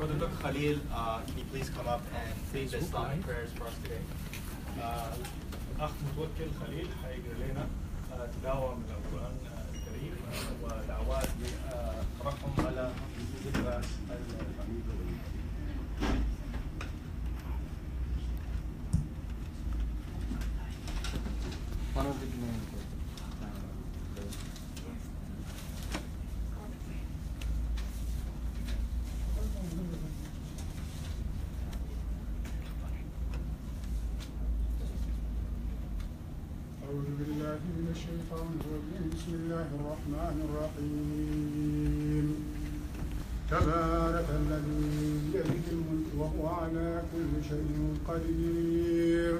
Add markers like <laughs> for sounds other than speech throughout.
Brother Dr. Khalil, uh, can you please come up and lead the Islamic prayers for us today? الأخ متوكل خليل حيقرأ لنا آه، تلاوة من القرآن آه، الكريم آه، ودعوات للترحم على ذكرى أعوذ بسم الله الرحمن الرحيم. تبارك الذي بيده الملك وهو على كل شيء قدير.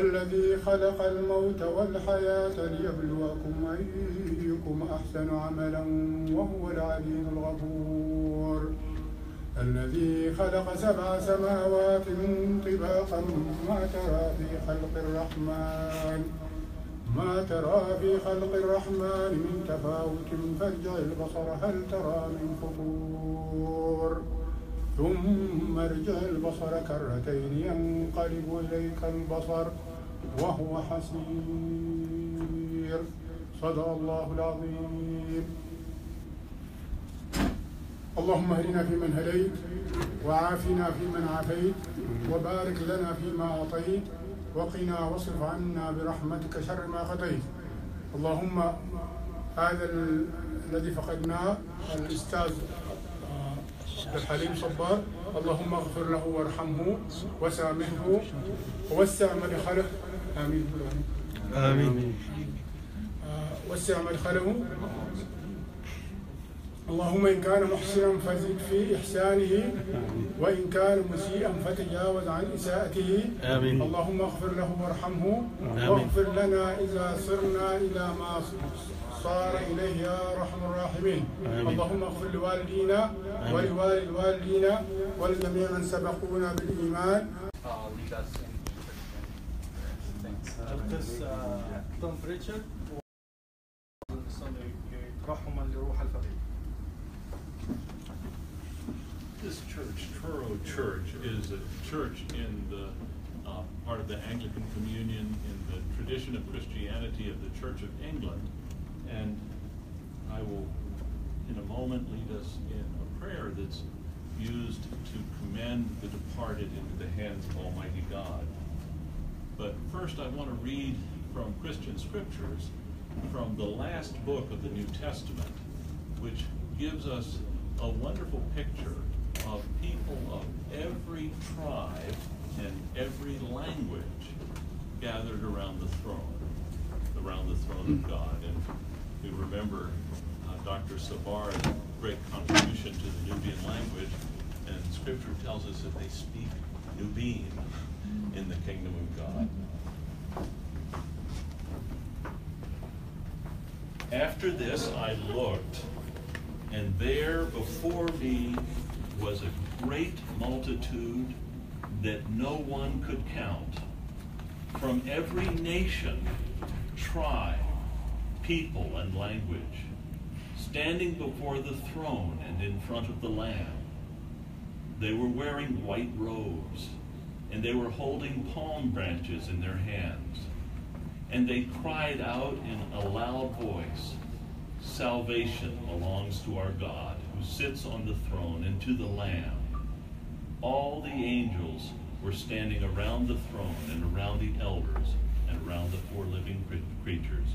الذي خلق الموت والحياة ليبلوكم أيكم أحسن عملا وهو العليم الغفور. الذي خلق سبع سماوات طباقا ما ترى في خلق الرحمن. ما ترى في خلق الرحمن من تفاوت؟ فارجع البصر هل ترى من فطور؟ ثم ارجع البصر كرتين ينقلب إليك البصر وهو حسير. صدق الله العظيم. اللهم اهدنا فيمن هديت وعافنا فيمن عافيت وبارك لنا فيما أعطيت. وقنا واصرف عنا برحمتك شر ما قضيت. اللهم هذا ال- الذي فقدناه الأستاذ آه، عبد الحليم صبار. اللهم اغفر له وارحمه وسامحه ووسع مدخله آمين. آمين. آه، وسع مدخله اللهم إن كان محسنا فزد في إحسانه وإن كان مسيئا فتجاوز عن إساءته آمين. اللهم اغفر له وارحمه. واغفر لنا إذا صرنا إلى ما صار إليه يا أرحم الراحمين آمين. اللهم اغفر لوالدينا. ولوالد والدينا ولجميع من سبقونا بالإيمان Uh. القس توم ترحما لروح الفقير This church, Truro Church, is a church in the uh, part of the Anglican Communion in the tradition of Christianity of the Church of England. And I will, in a moment, lead us in a prayer that's used to commend the departed into the hands of Almighty God. But first, I want to read from Christian scriptures from the last book of the New Testament, which gives us a wonderful picture of people of every tribe and every language gathered around the throne, around the throne of God. And we remember uh, Dr. Sabar's great contribution to the Nubian language, and Scripture tells us that they speak Nubian in the kingdom of God. After this I looked, and there before me was a great multitude that no one could count, from every nation, tribe, people, and language, standing before the throne and in front of the Lamb. They were wearing white robes, and they were holding palm branches in their hands. And they cried out in a loud voice, Salvation belongs to our God, sits on the throne, and to the Lamb. All the angels were standing around the throne and around the elders and around the four living creatures.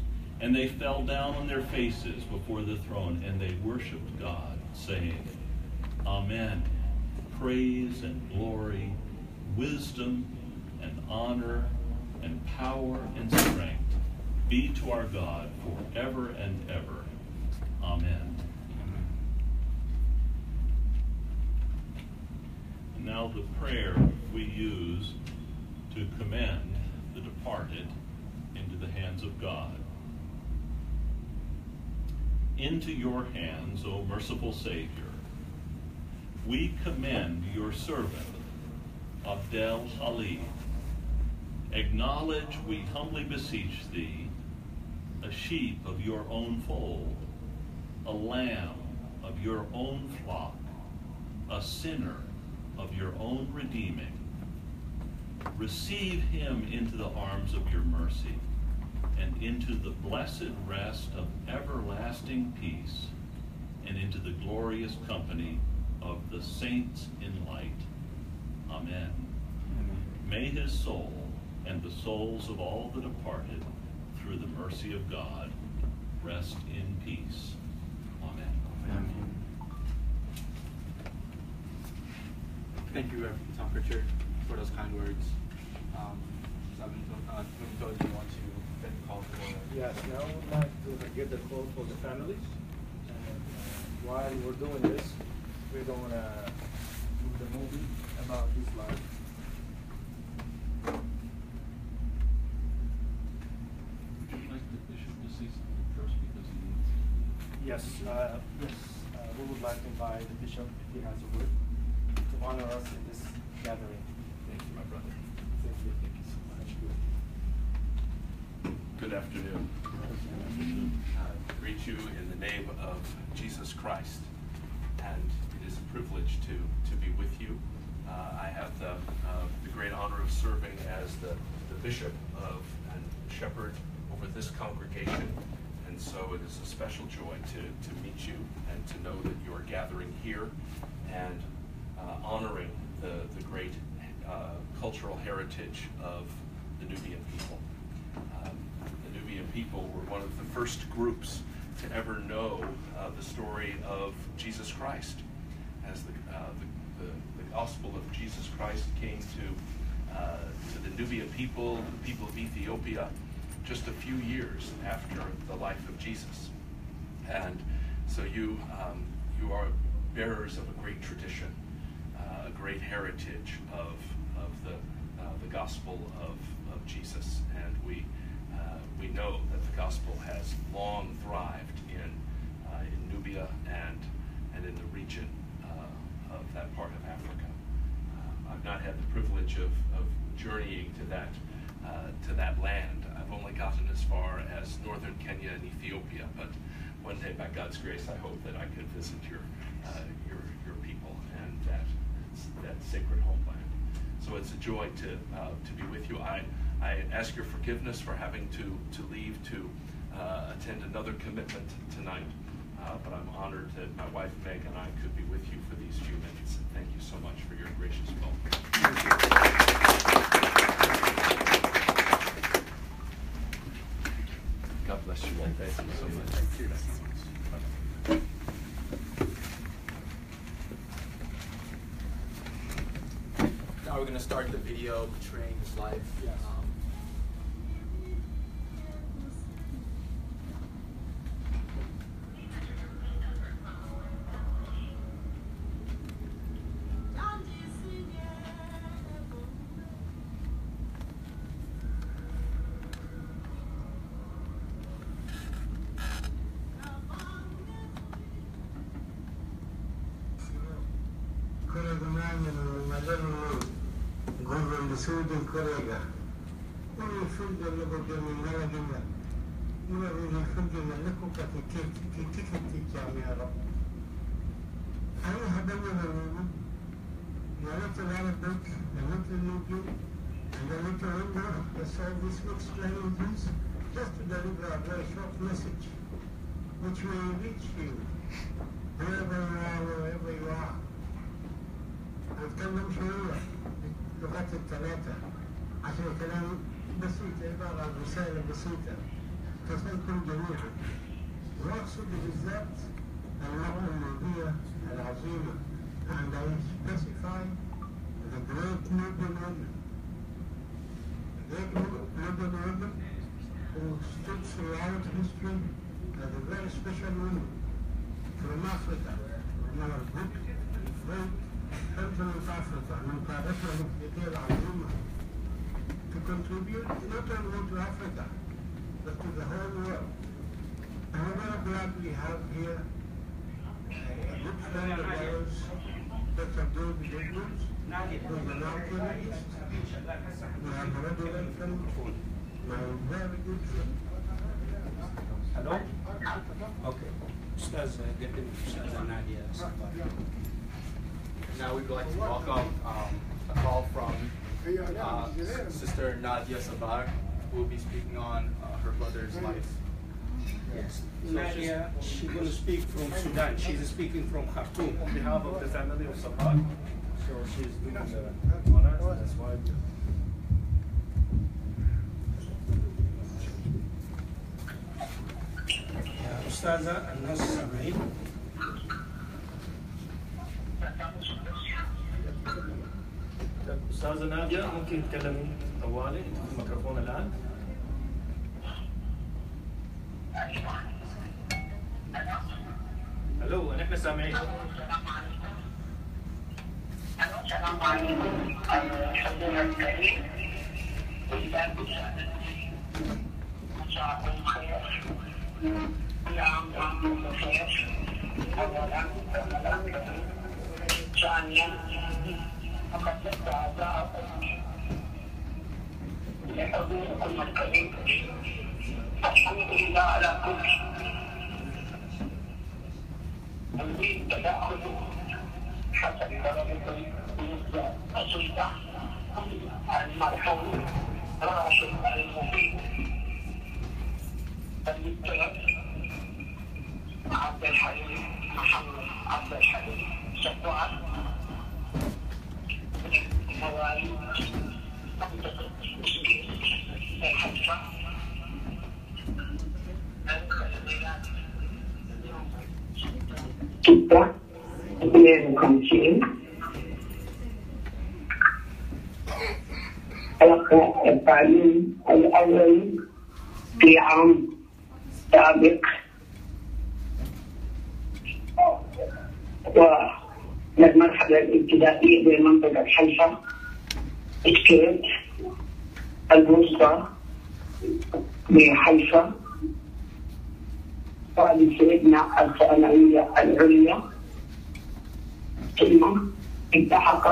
And they fell down on their faces before the throne, and they worshiped God, saying, Amen. Praise and glory, wisdom and honor and power and strength be to our God forever and ever. Amen. And now the prayer we use to commend the departed into the hands of God. Into your hands, O merciful Savior, we commend your servant, Abdel Ali. Acknowledge, we humbly beseech thee, a sheep of your own fold, a lamb of your own flock, a sinner of your own redeeming, receive him into the arms of your mercy and into the blessed rest of everlasting peace and into the glorious company of the saints in light. Amen. May his soul and the souls of all the departed, through the mercy of God, rest in peace. Amen. Thank you, Reverend Tom Pritchard, for those kind words. Um, Sabin, uh, Tumito, do you want to call for? Yes, now I would like to get the call for the families. And uh, while we're doing this, we're going to do the movie about his life. Would you like the bishop to say something first because he needs Yes, uh, yes, uh, we would like to invite the bishop, if he has a word, to honor us in this gathering. Thank you, my brother. Thank you. Thank you so much. Good afternoon. I greet you in the name of Jesus Christ, and it is a privilege to, to be with you. Uh, I have the, uh, the great honor of serving as the, the bishop of and shepherd over this congregation, and so it is a special joy to, to meet you and to know that you are gathering here and uh, honoring the, the great uh, cultural heritage of the Nubian people. Um, the Nubian people were one of the first groups to ever know uh, the story of Jesus Christ, as the, uh, the, the, the gospel of Jesus Christ came to, uh, to the Nubian people, the people of Ethiopia, just a few years after the life of Jesus. And so you, um, you are bearers of a great tradition, uh, a great heritage of, of the, uh, the gospel of, of Jesus. And we, uh, we know that the gospel has long thrived in, in Nubia and, and in the region of that part of I've not had the privilege of, of journeying to that, uh, to that land. I've only gotten as far as northern Kenya and Ethiopia, but one day, by God's grace, I hope that I could visit your, uh, your, your people and that, that sacred homeland. So it's a joy to, uh, to be with you. I, I ask your forgiveness for having to, to leave to uh, attend another commitment tonight, uh, but I'm honored that my wife Meg and I could be with you for these few minutes. And thank you so much for your gracious welcome. God bless you all. Thank you so much. Thank you. Now we're gonna start the video portraying his life. Yes. Um, ke ke ke ke ke ke jami'a ro ai hadanya na wani ya wata wani duk da wata nubi and the little window of the service will explain this just to deliver a very short message which may reach you wherever you are wherever you are هنتكلم شوية اللغات الثلاثة عشان كلام بسيط عبارة عن رسالة بسيطة تصلكم جميعا وأقصد بالذات اللغة النوبية العظيمة and I specify the great Nubian woman the great Nubian woman who stood throughout history as a very special woman from Africa from our good great country of Africa من قادتنا الإفريقية العظيمة to contribute not only to Africa, but to the whole world. And we are glad we have here a good friend of ours, Dr. Bill Jacobs, who is an alchemist. We have already welcomed my very good friend. Hello? Okay. Ustaz, uh, get in Ustaz Nadia. Now we'd like to welcome um, a call from uh, Sister Nadia Sabar, who will be speaking on uh, her brother's life. Yes. So Nadia, she's going to speak from Sudan. She's speaking from Khartoum on behalf of the family of Sabah. So she's doing the honors. That's why. we- يا أستاذة الناس سامعين؟ طب أستاذة نادية ممكن تتكلمي طوالي الميكروفون الآن؟ ألو نحن سامعين السلام عليكم مساءكم خير كل عام وأنتم بخير اولا ثانيا لحضوركم الكريم الحمد لله على كل شيء نريد تدخل حسب درجة النسبة بسيطة المرحوم راشد المفيد الدكتور عبد الحليم محمد عبد الحليم سبوان من مواليد منطقة مسكين الحجة ستة اثنين وخمسين تلقى التعليم الأول في عام سابق والمرحلة الابتدائية بمنطقة حيفا اشتريت الوسطى بحيفا ولسيدنا الثانوية العليا. ثم التحق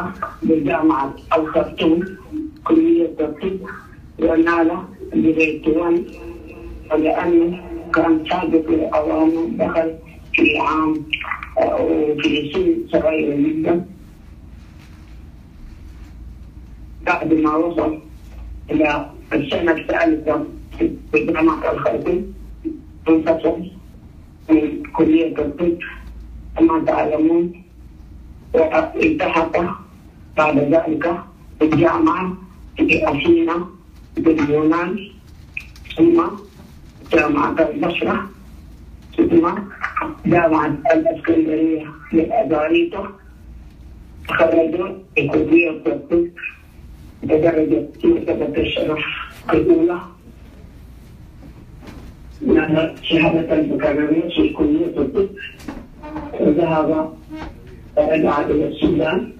بجامعة الخرطوم كلية الطب. ونال 1 ولأنه كان سابق لأوانه دخل في عام أو في سن صغير جدا. بعد ما وصل إلى السنة الثالثة في جامعة الخرطوم انفصل من كلية الطب كما تعلمون والتحق بعد ذلك الجامعة في أثينا باليونان ثم جامعة البصرة ثم جامعة الإسكندرية للأزاريطة خرج بكلية الطب بدرجة مرتبة الشرف الأولى نال شهادة البكالوريوس في كلية الطب وذهب ورجع إلى السودان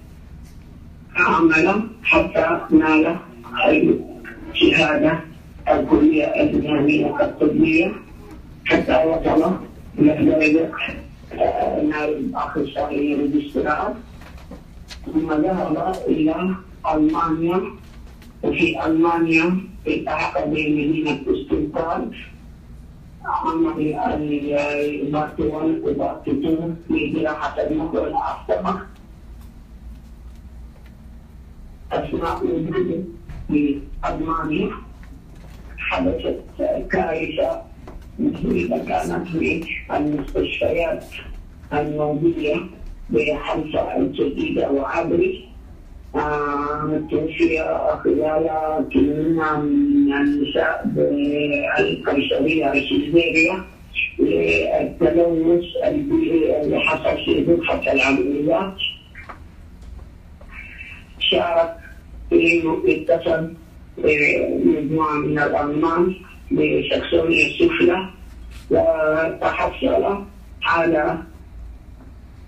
عمل حتى نال الشهادة الكلية الإسلامية الطبية حتى وصل نائب ثم ذهب إلى ألمانيا وفي ألمانيا التحق بمدينة استنبول عمل ال part 1 و part 2 لجراحة المخ والأعصاب أثناء وجوده في ألمانيا حدثت كارثة مثيرة كانت في المستشفيات الموجودة بحلفة الجديدة وعبري توفي خلال كلمة من النساء بالقيصرية السيزيريا للتلوث البيئي اللي حصل في غرفة العمليات شارك في اتصل مجموعة من الألمان بسكسونيا السفلى وتحصل على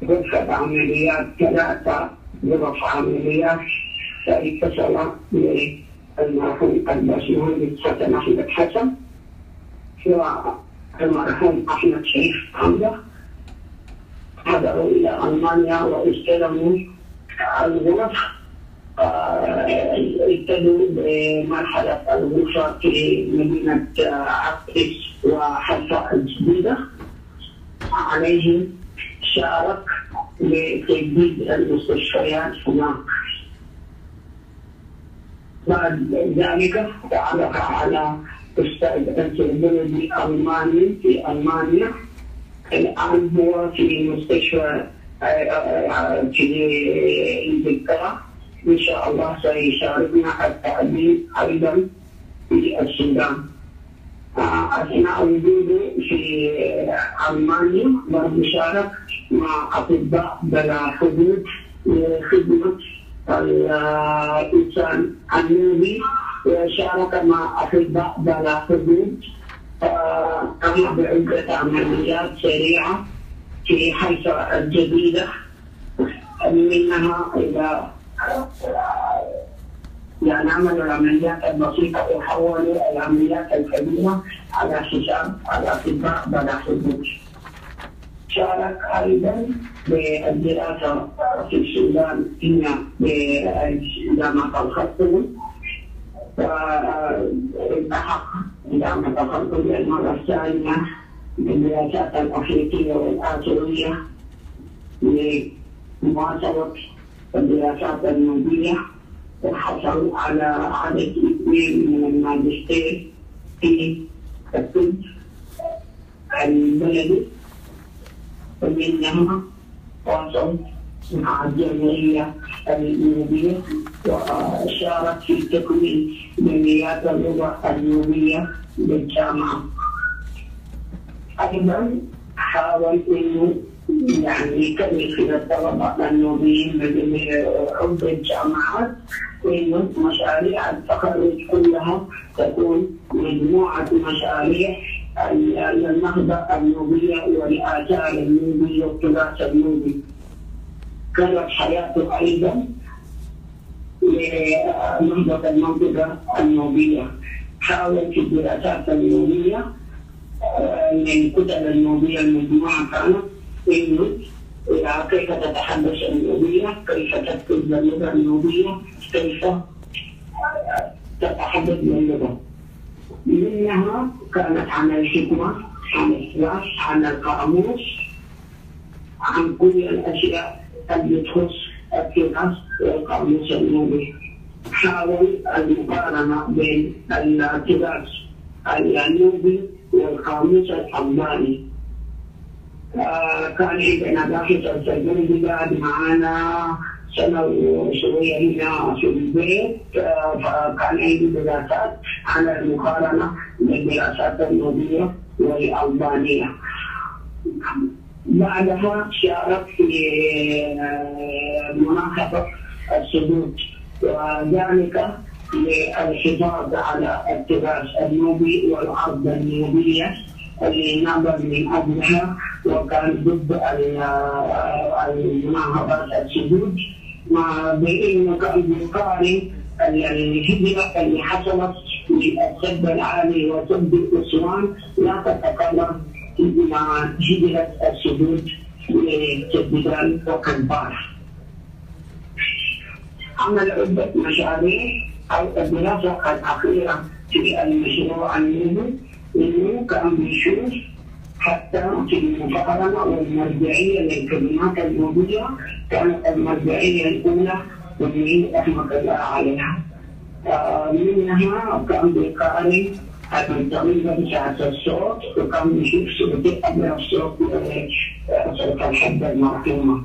غرفة عمليات ثلاثة غرف عمليات. فاتصل بالمرحوم الباشمهندس حسن أحمد حسن. والمرحوم أحمد شريف حمزة. حضروا إلى ألمانيا واستلموا الغرف ابتدوا بمرحلة الغرفة في مدينة عكس وحلفاء الجديدة عليهم شارك لتجديد المستشفيات هناك. بعد ذلك تعرف على أستاذ البلدي ألماني في ألمانيا. الآن هو في مستشفى آه، آه، في إنجلترا. إن شاء الله سيشاركنا التعليم أيضا في السودان. آه، أثناء وجوده في ألمانيا برضه شارك مع أطباء بلا حدود لخدمة الإنسان النوبي وشارك مع أطباء بلا حدود. قام بعدة عمليات سريعة في حيفا الجديدة منها إلى يعني عملوا العمليات البسيطة وحولوا العمليات الكبيرة على حساب الأطباء بلا حدود. شارك أيضا بالدراسة في السودان هنا بجامعة الخرطوم والتحق جامعة الخرطوم للمرة الثانية بالدراسات الأفريقية والآسيوية لمواصلة الدراسات النوبية وحصل على عدد اثنين من الماجستير في الطب البلدي. ومنها واصل مع الجمعية النوبية وشارك في تكوين جمعيات اللغة النوبية بالجامعة أيضا حاول إنه يعني يكلف الطلبة النوبيين بجميع عضو الجامعات. إنه مشاريع التخرج كلها تكون مجموعة مشاريع للنهضة النوبية والآثار النوبية والتراث النوبي. كانت حياته أيضا لنهضة المنطقة النوبية. حاول في الدراسات النوبية من الكتب النوبية المجموعة كانت. إنه كيف تتحدث النوبية كيف تكتب اللغة النوبية كيف تتحدث باللغة منها كانت عن الحكمة عن السلاح عن القاموس عن كل الأشياء اللي تخص التراث والقاموس النوبي حاول المقارنة بين التراث النوبي والقاموس الألماني آه كان عندنا باحث السجون بعد معانا سنة وشوية هنا في البيت آه فكان عندي دراسات عن المقارنة بين الدراسات النوبية والألبانية. بعدها شارك في مناقبة السدود وذلك للحفاظ على التراث النوبي والأرض النوبية. اللي نظر من أجلها وكان ضد المناهضات السدود مع بأنه كان بيقارن الهجرة اللي حصلت للسد العالي وسد أسوان لا تتقارن مع هجرة السدود لسددان وكنبار. عمل عدة مشاريع أو الدراسة الأخيرة في المشروع النوبي إنه كان بيشوف حتى في المقارنة والمرجعية للكلمات النوبية كانت المرجعية الأولى واللي رحمة الله عليها. منها كان بيقارن الطريقة بتاعت الصوت وكان بيشوف صوتي قبل الصوت صوت الحبة المرحومة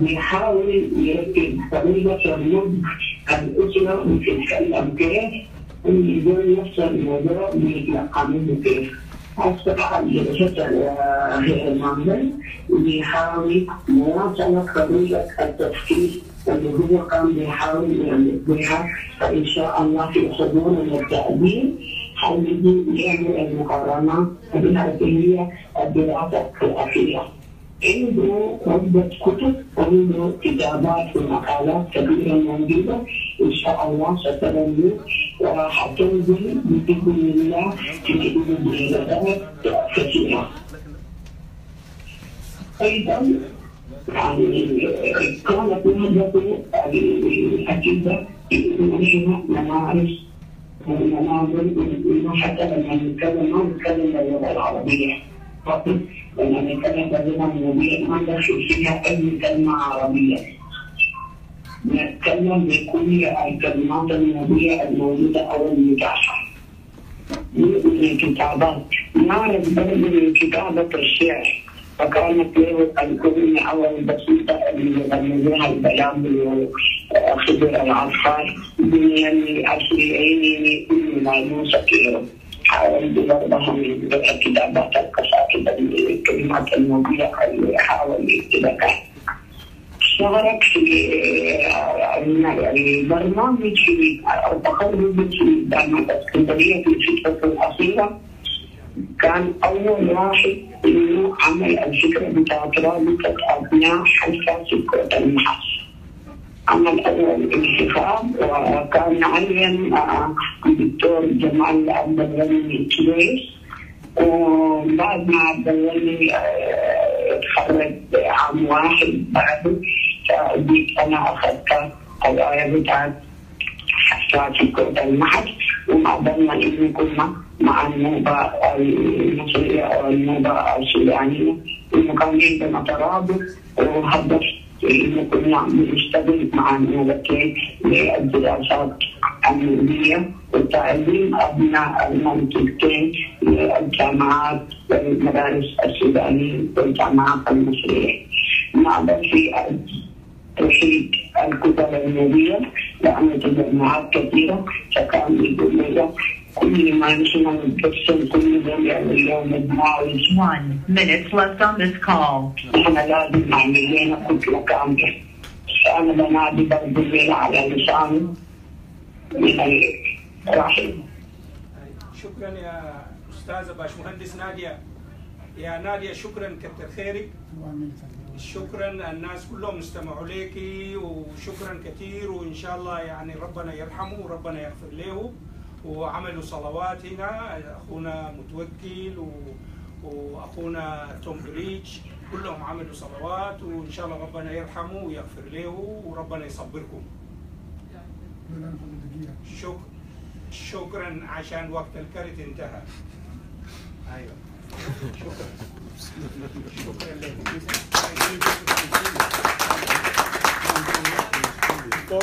بيحاول يركب طريقة النطق الأسرة بتتكلم كيف ويقول نفس الموضوع بيتلقنوه كيف أصبح جلسة غير المنزل بيحاول مواصلة طريقة التفكير اللي هو كان بيحاول يعمل بها فإن شاء الله في حضور التأديب حيجي يعمل المقارنة هي الدراسة الأخيرة. عنده عدة كتب عنده كتابات ومقالات كبيرة موجودة. إن شاء الله ستنمو وحتنزل بإذن الله في مجلدات كثيرة. أيضا يعني كانت نهضة الأجندة منها ممارس المناظر انه حتى لما نتكلم ما نتكلم باللغة العربية. فقط لأن الكلمة اللغة النوبية ما دخل فيها أي كلمة عربية. نتكلم بكل الكلمات النوبية الموجودة أو المتاحة من الكتابات. نعرف برضه من كتابة الشعر. فكانت له الكلمة أو البسيطة اللي يغنيها البلاد خضر العصار دنيا الأشريين كل ما يوسف حاولت برضه من كتابات حاول في البرنامج في في الفترة الأخيرة كان أول واحد إنه عمل الفكرة بتاعت رابطة أبناء حلقة سكوت المحص عمل أول انتخاب وكان علم الدكتور جمال عبد الغني كويس وبعد ما عبد الغني تخرج عام واحد بعده فجيت أنا أخذت الآية بتاعت حساسي كود المحك. وما ضمن إنه كنا مع النوبة المصرية أو النوبة السودانية. إنه كان عندنا ترابط وهدف إنه كنا بنشتغل مع النوبتين للدراسات النوبية وتعليم أبناء المنطقتين للجامعات والمدارس السودانية والجامعات المصرية. نعمل في توحيد الكتب النوبية لأنه تجمعات كثيرة فكان يقول لي كل ما نحن نقسم كل يوم يعني اليوم مجموعة One minute left on this call. نحن لازم نعمل لنا كتلة كاملة فأنا بنادي برضه الليل على لسانه من الرحيم شكرا يا أستاذة باشمهندس نادية. يا نادية شكرا كتر خيرك. شكرا الناس كلهم استمعوا لك وشكرا كثير وإن شاء الله يعني ربنا يرحمه وربنا يغفر له. وعملوا صلوات هنا أخونا متوكل. وأخونا توم بريتش كلهم عملوا صلوات وإن شاء الله ربنا يرحمه ويغفر له وربنا يصبركم. شك... شكرا عشان وقت الكرت انتهى. أيوه. شكرا شكرا. Before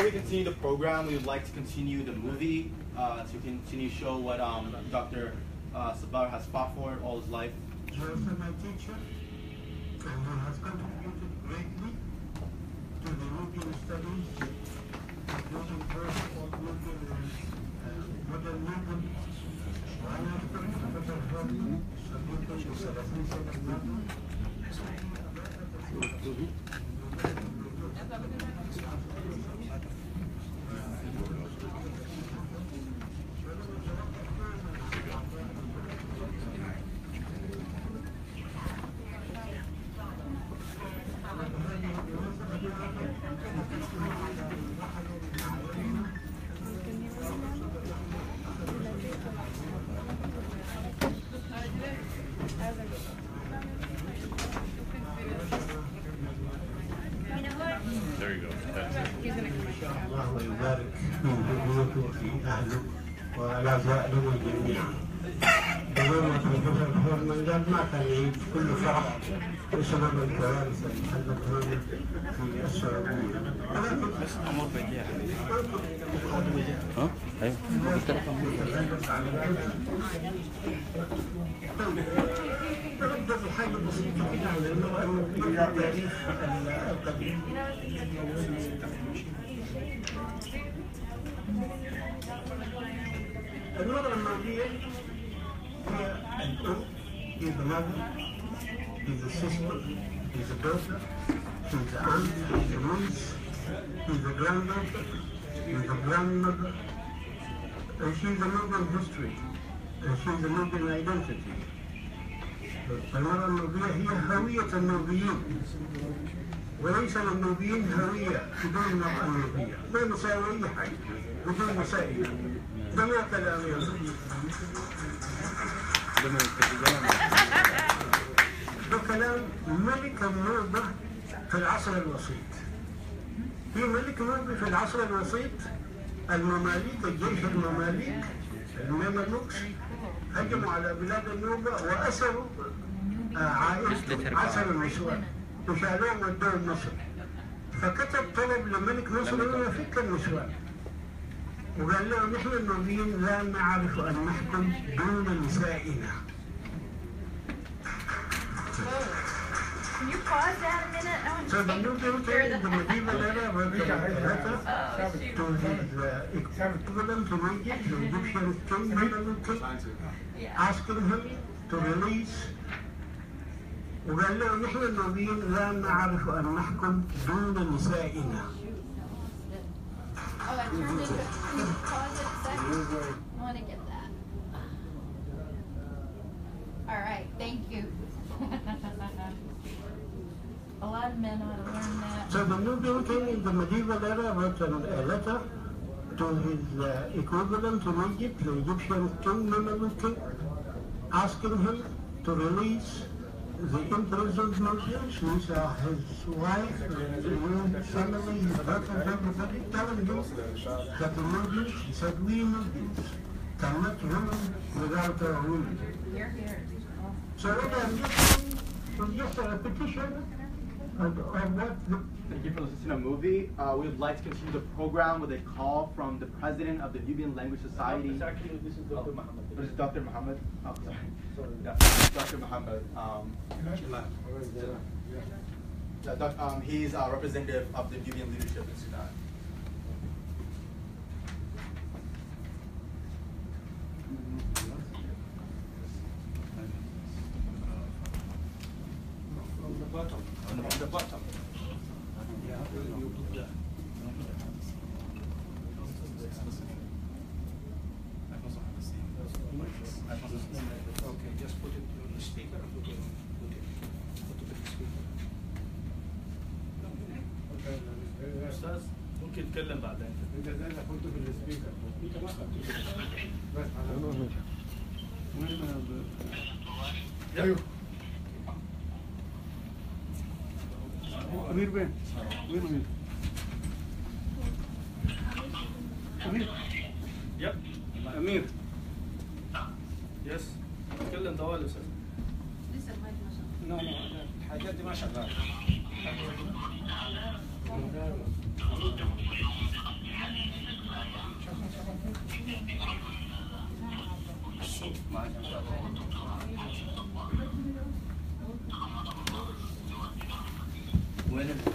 we continue the program, we would like to continue the movie uh, to continue show what um, Dr. Uh, Sabar has fought for all his life. My teacher, and contributed greatly to the European studies, including first of Thank you. وفي اهله والابائنا جميعا. تمام البروفيسور هورمان قال ما كان يعيد كل فرح بسبب الكوارث اللي حلت هنا في السعوديه. نبدا بحاجه بسيطه كده لأنه التاريخ القديم المرأة المادية هي الأم is the mother, is the sister, is the daughter, is the aunt, is the niece, is the granddaughter, is the grandmother, and she's a Nubian history, and she's a Nubian identity. المرأة النوبية هي هوية النوبيين وليس للنوبيين هوية بدون المرأة النوبية ما نساوي أي حاجة ده كلام ملك النوبة في العصر الوسيط في ملك نوبة في العصر الوسيط المماليك الجيش المماليك المملوكس هجموا على بلاد النوبة وأسروا عائلته عشر نسوان وشالوهم ودوهم مصر فكتب طلب لملك مصر انه يفك النسوان وقال لهم نحن النوبيين لا نعرف ان نحكم دون نسائنا you pause that a minute? I want So the new to building the medieval era the letter Oh, to his uh, equivalent Egypt, the Egyptian king, asking him to release وقال له نحن النوبيين لا نعرف ان نحكم دون نسائنا Oh, I turned. Can you pause second? I want to get that. All right, thank you. <laughs> A lot of men ought to learn that. So the new king in the medieval era wrote a letter to his uh, equivalent in Egypt, the Egyptian king Menelik, asking him to release the intelligent negotiations, uh, his wife his family, his brother, everybody telling you that the movies, she said, we movies cannot rule without a rule. So what I'm just, just a Thank you for listening to the movie. Uh, we would like to continue the program with a call from the president of the Nubian Language Society. It's actually, this is Dr. Muhammad. This is Dr. Muhammad. Oh, sorry. Sorry. Yeah, Dr. Muhammad. Um, yeah, doc, um, he's a representative of the Nubian leadership in Sudan. From the bottom, from the bottom. Okay, just put it on the speaker, put it, put it, put it on the speaker. أستاذ ممكن تتكلم بعدين انت ده اللي كنت في السبيكر انت ما خدتش بس أيوه كبير بين وين وين أمير يب أمير يس تكلم طوال يا أستاذ. لسه ما شغال. نو نو الحاجات دي ما شغالة. الصوت ما شغال winning.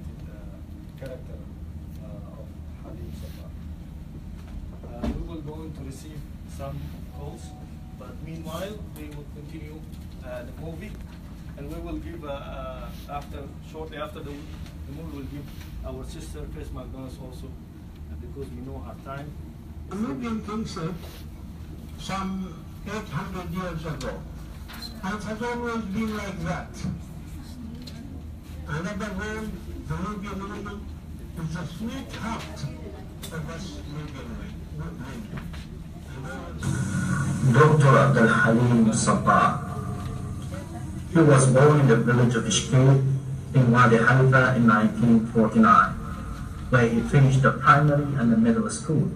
Uh, character uh, of Halim Sabar. Uh, we will go to receive some calls, but meanwhile we will continue uh, the movie, and we will give after shortly after the, the movie we'll give our sister Chris McDonald's also because we know her time. The Nubian concept some 800 years ago. And it has always been like that. Another word, of us Nubian women. Dr. Abdul Halim Sabah. He was born in the village of Ishkil in Wadi Haifa in 1949, where he finished the primary and the middle school.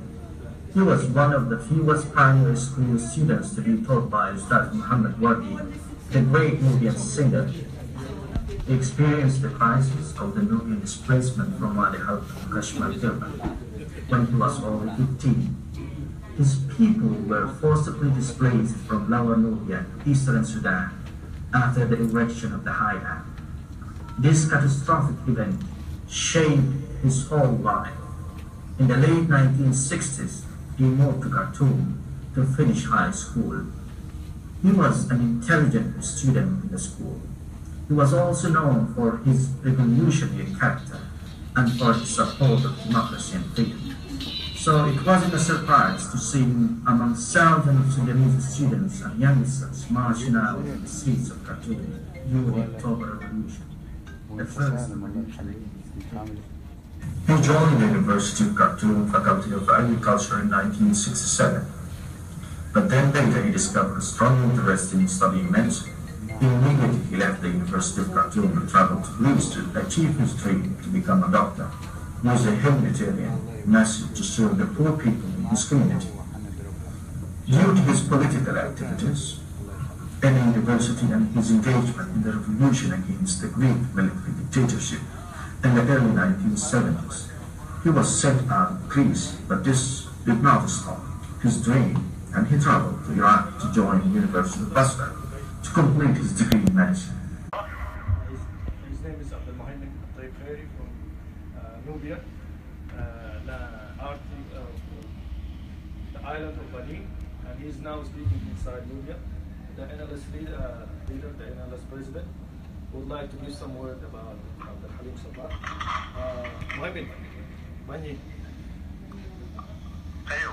He was one of the fewest primary school students to be taught by Ustad Muhammad Wadi, the great Nubian singer. He experienced the crisis of the Nubian displacement from Wadi Haifa to Kashmir when he was only 15. His people were forcibly displaced from Lower Nubia to eastern Sudan after the erection of the High Dam. This catastrophic event shaped his whole life. In the late 1960s, he moved to Khartoum to finish high school. He was an intelligent student in the school. He was also known for his revolutionary character and for his support of democracy and freedom. So it wasn't a surprise to see him among thousands of Sudanese students and youngsters marching out in the streets of Khartoum during the October Revolution, the first revolution. He joined the University of Khartoum Faculty of Agriculture in 1967. But then later he discovered a strong interest in studying medicine. Immediately he left the University of Khartoum and traveled to Greece to achieve his dream to become a doctor. He was a humanitarian, message to serve the poor people in his community. Due to his political activities in the university and his engagement in the revolution against the Greek military dictatorship in the early 1970s, he was sent out of Greece, but this did not stop his dream, and he traveled to Iraq to join the University of Basra to complete his degree in medicine. His, his name is Abdel Muhaymin Taiferi from uh, Nubia, uh, the, uh, the island of Bali, and he is now speaking inside Nubia. The NLS uh, leader, the NLS president, would like to give some word about Abdel Halim Sabah. Uh, Muhaymin, Manji. Hello.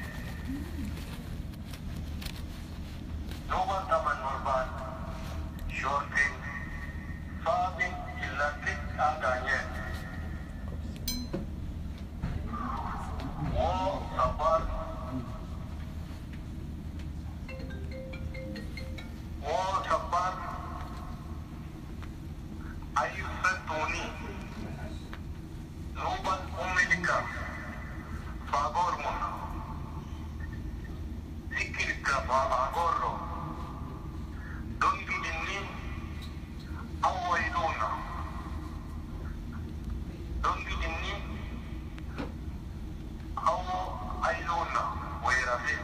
Doban Taman Urban Shorting Farming Electric adanya. Wall Sabar. Wall Sabar. Ayu Setuni Ruban Umilika Fagor Munah mo. Sikir ka Fagorro. Dongi dinni. Away Luna. Dongi dinni. Aw ay Luna. Werafi.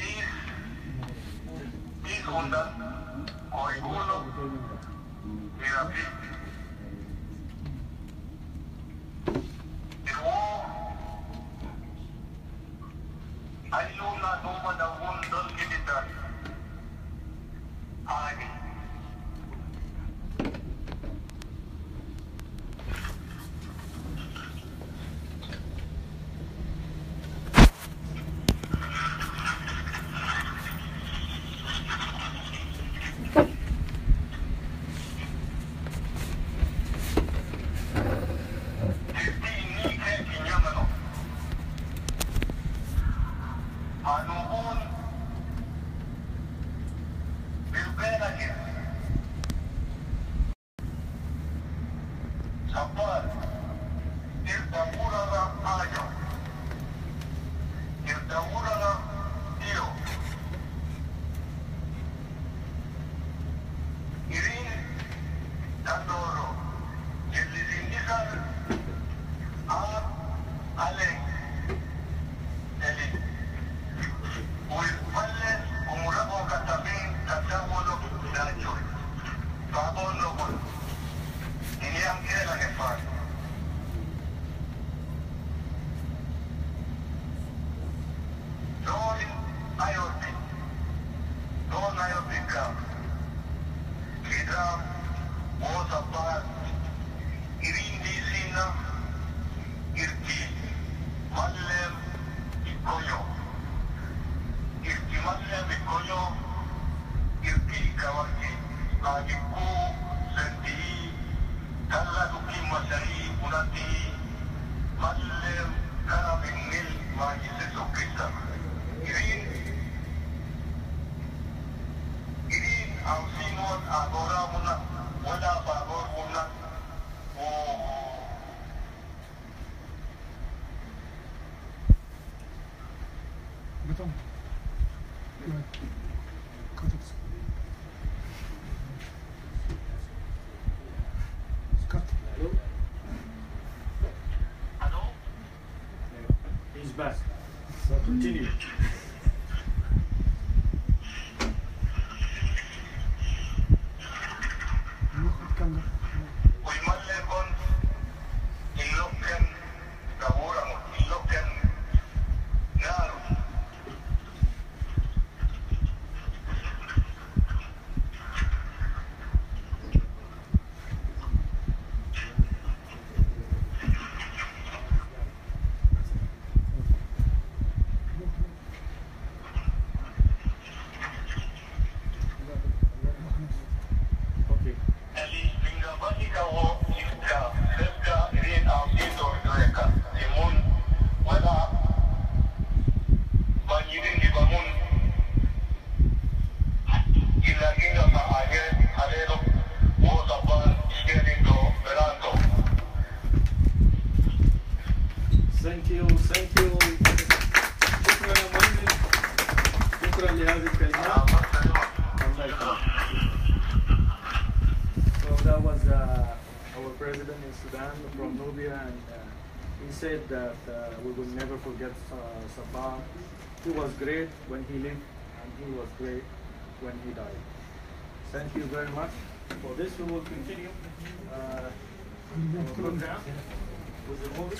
Is. Is undan. Koy uno. Werafi. Ayuna അല്ലൂർ നടൂമ ദൗണ്ടൽ കിട്ടിത്താൻ ആകെ Ты? Said that uh, we will never forget uh, Sabah. He was great when he lived, and he was great when he died. Thank you very much. For this, we will continue uh, our program with the movie.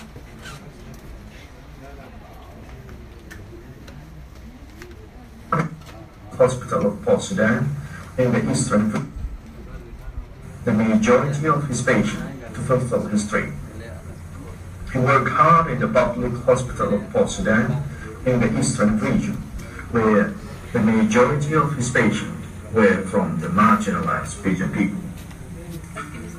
Hospital of Port Sudan in the eastern the majority of his patients to fulfill his dream. He worked hard in the public hospital of Port Sudan in the eastern region, where the majority of his patients were from the marginalized region people.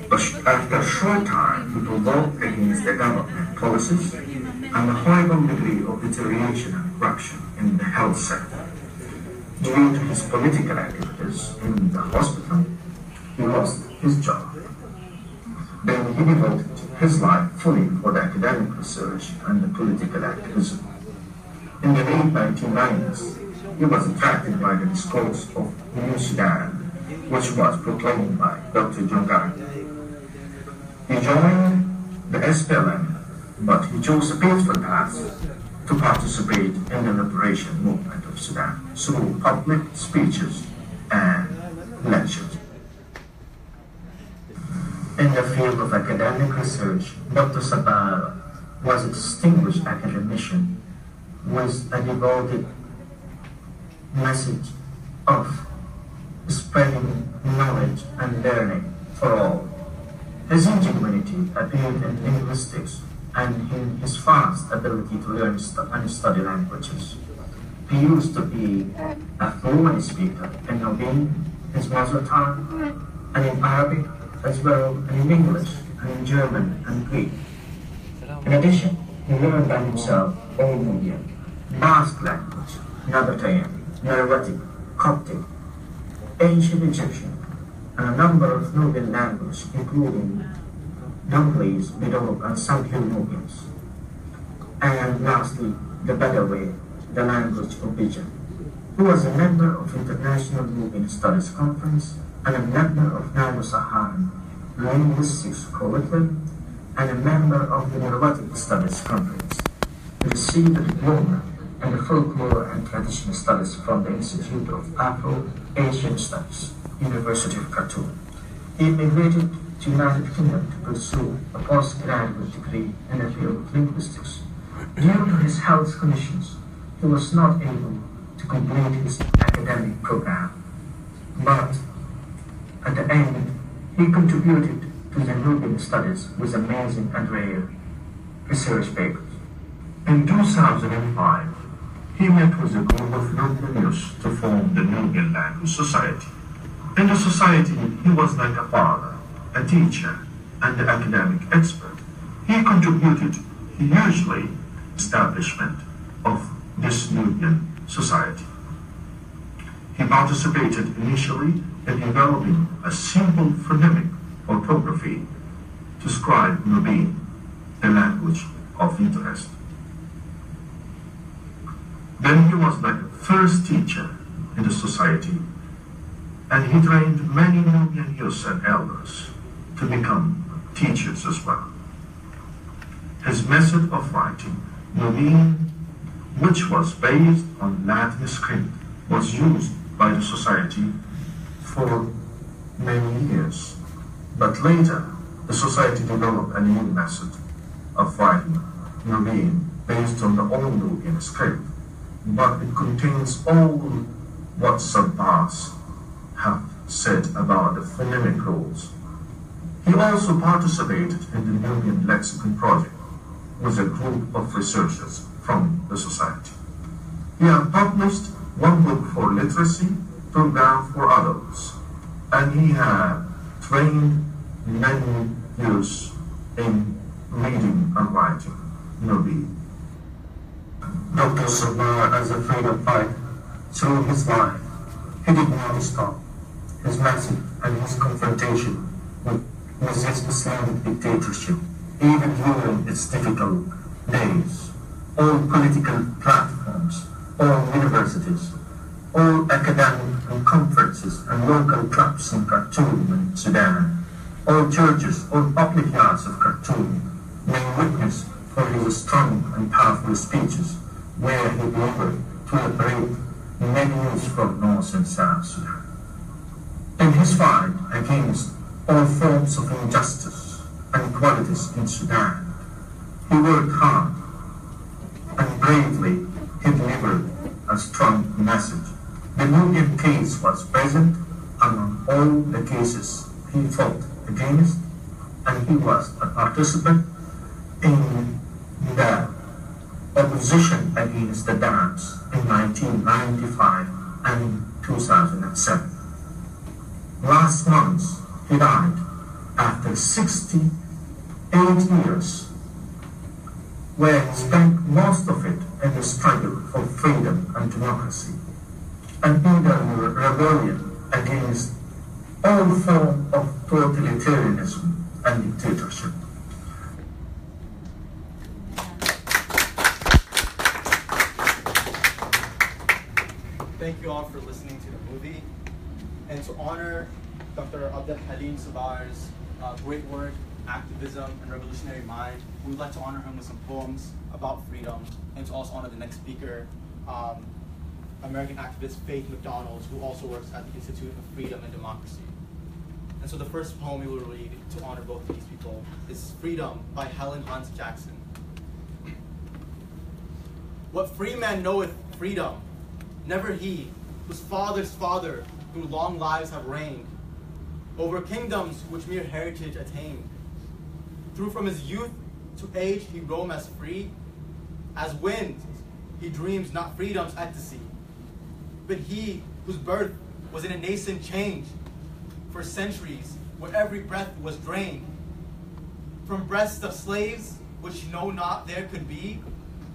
But after a short time, he revolted against the government policies and the horrible degree of deterioration and corruption in the health sector. Due to his political activities in the hospital, he lost his job. Then he devoted his life fully for the academic research and the political activism. In the late 1990s, he was attracted by the discourse of New Sudan, which was proclaimed by Dr. John Garang. He joined the SPLM, but he chose a peaceful path to participate in the liberation movement of Sudan through public speeches and lectures. In the field of academic research, Dr. Sabara was extinguished a distinguished academician with a devoted message of spreading knowledge and learning for all. His ingenuity appeared in linguistics and in his fast ability to learn and study languages. He used to be a fluent speaker in Albanian, his mother tongue, and in Arabic as well, and in English, and in German and Greek. In addition, he learned by himself Old Nubian, Basque language, Nabatean, Meroitic, Coptic, Ancient Egyptian, and a number of Nubian languages, including Dumblies, Middle, and Hill Nubians. And lastly, the Badawi, the language of Bijan. He was a member of International Nubian Studies Conference and a member of Nilo-Saharan Linguistics Curriculum and a member of the Meroitic Studies Conference. He received a diploma in the Folklore and Traditional Studies from the Institute of Afro-Asian Studies, University of Khartoum. He immigrated to the United Kingdom to pursue a postgraduate degree in the field of linguistics. Due to his health conditions, he was not able to complete his academic program. But at the end, he contributed to the Nubian studies with amazing and rare research papers. In 2005, he met with a group of youth to form the Nubian Language Society. In the society, he was like a father, a teacher, and an academic expert. He contributed hugely establishment of this Nubian society. He participated initially in developing a simple phonemic orthography to scribe Nubian, the language of interest. Then he was the first teacher in the society, and he trained many Nubian youths and elders to become teachers as well. His method of writing, Nubian, which was based on Latin script, was used by the society for many years. But later, the society developed a new method of writing Nubian based on the old Nubian script, but it contains all what Sabbas have said about the phonemic rules. He also participated in the Nubian Lexicon Project with a group of researchers from the society. He had published one book for literacy program for adults, and he had trained many youth in reading and writing Nubian. Dr. Sabah, as a freedom fighter, through his life, he did not stop his message and his confrontation with, his Islamic dictatorship, even during its difficult days. All political platforms, all universities, all academic and conferences and local clubs in Khartoum and Sudan, all churches, all public yards of Khartoum may witness for his strong and powerful speeches where he delivered to liberate many youths from North and South Sudan. In his fight against all forms of injustice and inequalities in Sudan, he worked hard and bravely he delivered a strong message The Nubian case was present among all the cases he fought against, and he was a participant in the opposition against the dams in 1995 and 2007. Last month, he died after 68 years, where he spent most of it in the struggle for freedom and democracy, and the rebellion against all form of totalitarianism and dictatorship. Thank you all for listening to the movie. And to honor Dr. Abdel Halim Sabar's uh, great work, activism, and revolutionary mind, we would like to honor him with some poems about freedom, and to also honor the next speaker, um, American activist Faith McDonald, who also works at the Institute of Freedom and Democracy. And so the first poem we will read to honor both of these people is Freedom by Helen Hunt Jackson. What free man knoweth freedom? Never he, whose father's father through long lives have reigned, over kingdoms which mere heritage attained. Through from his youth to age he roam as free, as wind he dreams not freedom's ecstasy, but he whose birth was in a nascent change, for centuries where every breath was drained. From breasts of slaves which know not there could be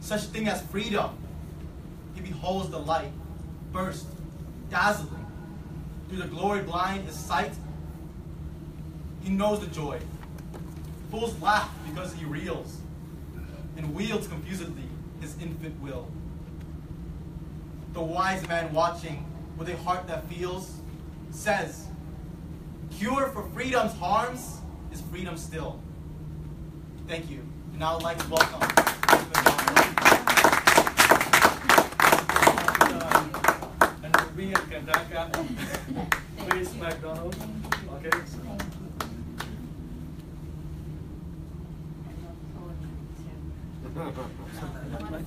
such thing as freedom, he beholds the light burst, dazzling. Through the glory blind his sight, he knows the joy. Fools laugh because he reels and wields confusedly his infant will. The wise man watching with a heart that feels says, Cure for freedom's harms is freedom still. Thank you. And now I'd like to welcome. and Ruby and Kandaka. Please, McDonald. Okay.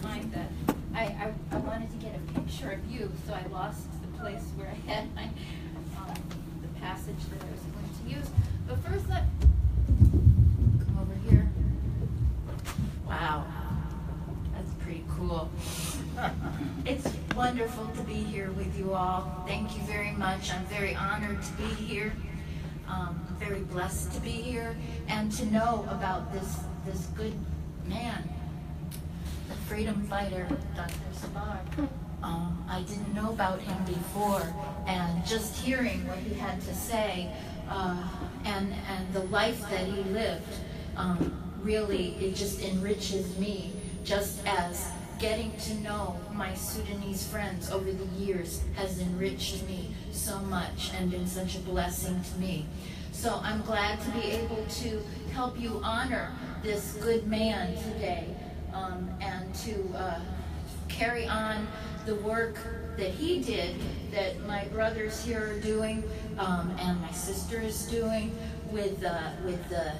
Find that. I, I, I wanted to get a picture of you, so I lost the place where I had my, um, the passage that I was going to use. But first, let, come over here. Wow, that's pretty cool. <laughs> It's wonderful to be here with you all. Thank you very much. I'm very honored to be here. Um, very blessed to be here and to know about this, this good man, the freedom fighter, Dr. Sabar. Um, I didn't know about him before, and just hearing what he had to say uh, and, and the life that he lived, um, really, it just enriches me, just as getting to know my Sudanese friends over the years has enriched me so much and been such a blessing to me. So I'm glad to be able to help you honor this good man today um, and to uh, carry on the work that he did that my brothers here are doing um, and my sister is doing with, uh, with the,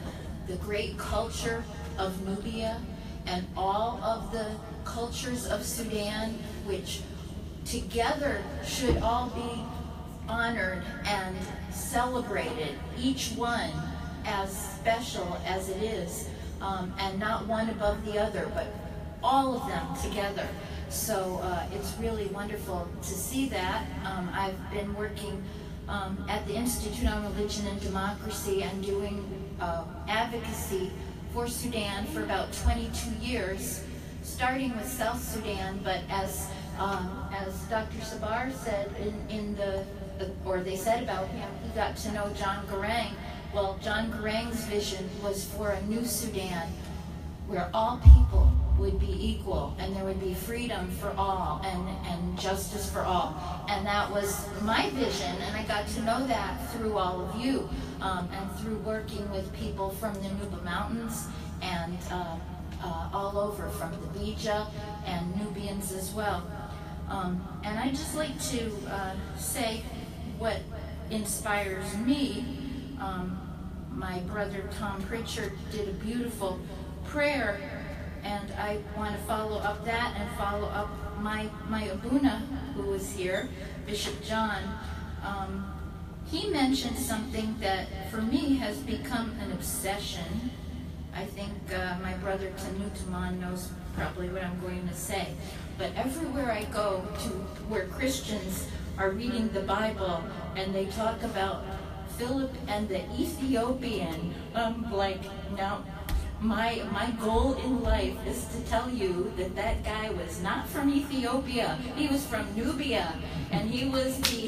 the great culture of Nubia and all of the cultures of Sudan, which together should all be honored and celebrated, each one as special as it is, um, and not one above the other, but all of them together. So uh, it's really wonderful to see that. Um, I've been working um, at the Institute on Religion and Democracy and doing uh, advocacy for Sudan for about 22 years, starting with South Sudan, but as um, as Dr. Sabar said in, in the, the, or they said about him, he got to know John Garang. Well, John Garang's vision was for a new Sudan where all people would be equal and there would be freedom for all and, and justice for all. And that was my vision, and I got to know that through all of you um, and through working with people from the Nuba Mountains and uh, uh, all over from the Bija and Nubians as well. Um, and I just like to uh, say what inspires me. Um, my brother Tom Pritchard did a beautiful prayer, and I want to follow up that and follow up my, my Abuna, who was here, Bishop John, um, he mentioned something that for me has become an obsession. I think uh, my brother Tanutaman knows probably what I'm going to say. But everywhere I go to where Christians are reading the Bible and they talk about Philip and the Ethiopian, I'm like, no, my my goal in life is to tell you that that guy was not from Ethiopia. He was from Nubia, and he was the <laughs>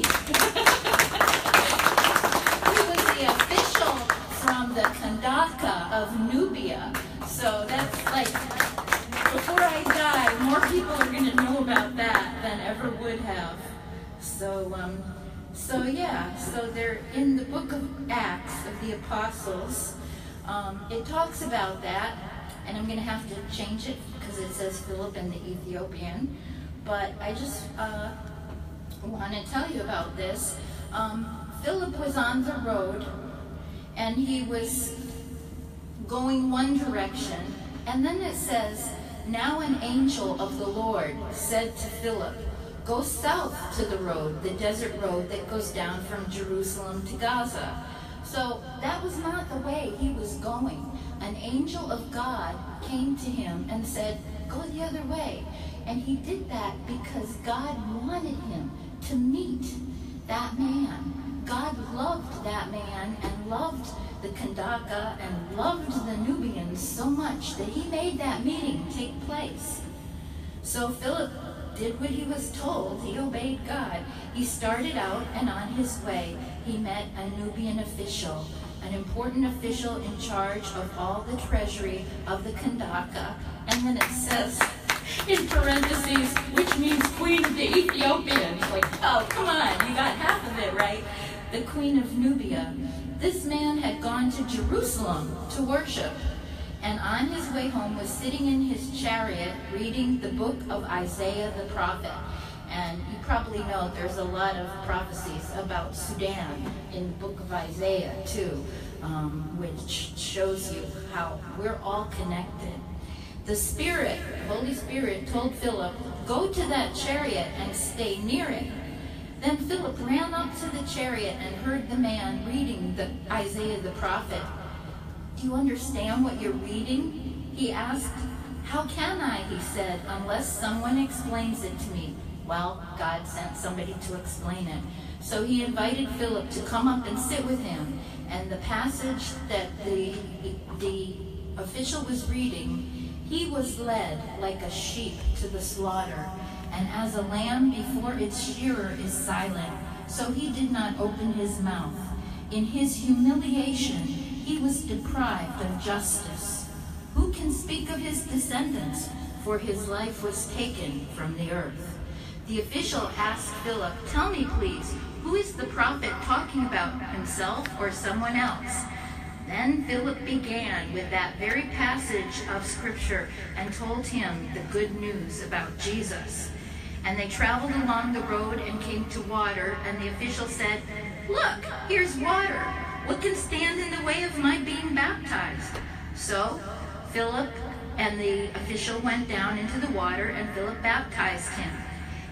he was the official from the Kandaka of Nubia. So that's like before I die, more people are going to know about that than ever would have. So um, so yeah, so they're in the book of Acts of the Apostles. Um, it talks about that, and I'm going to have to change it because it says Philip and the Ethiopian. But I just uh, want to tell you about this. Um, Philip was on the road, and he was going one direction, and then it says, Now an angel of the Lord said to Philip, Go south to the road, the desert road that goes down from Jerusalem to Gaza. So that was not the way he was going. An angel of God came to him and said, Go the other way. And he did that because God wanted him to meet that man. God loved that man and loved the Kandaka and loved the Nubians so much that he made that meeting take place. So Philip did what he was told. He obeyed God. He started out, and on his way, he met a Nubian official, an important official in charge of all the treasury of the Kandaka. And then it says, in parentheses, which means Queen of the Ethiopians. Like, oh, come on, you got half of it right. The Queen of Nubia. This man had gone to Jerusalem to worship and on his way home was sitting in his chariot reading the book of Isaiah the prophet. And you probably know there's a lot of prophecies about Sudan in the book of Isaiah too, um, which shows you how we're all connected. The Spirit, Holy Spirit, told Philip, go to that chariot and stay near it. Then Philip ran up to the chariot and heard the man reading the Isaiah the prophet. Do you understand what you're reading? He asked. How can I, he said, unless someone explains it to me? Well, God sent somebody to explain it. So he invited Philip to come up and sit with him. And the passage that the, the official was reading, he was led like a sheep to the slaughter. And as a lamb before its shearer is silent, so he did not open his mouth. In his humiliation, he was deprived of justice. Who can speak of his descendants? For his life was taken from the earth. The official asked Philip, Tell me, please, who is the prophet talking about, himself or someone else? Then Philip began with that very passage of Scripture and told him the good news about Jesus. And they traveled along the road and came to water, and the official said, Look, here's water. What can stand in the way of my being baptized? So Philip and the official went down into the water, and Philip baptized him.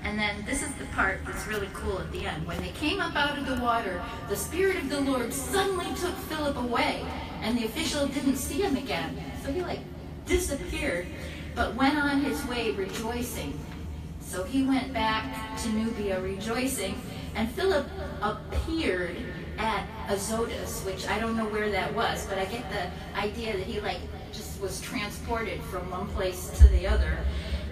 And then this is the part that's really cool at the end. When they came up out of the water, the Spirit of the Lord suddenly took Philip away, and the official didn't see him again. So he like disappeared, but went on his way rejoicing. So he went back to Nubia rejoicing, and Philip appeared at Azotus, which I don't know where that was, but I get the idea that he like just was transported from one place to the other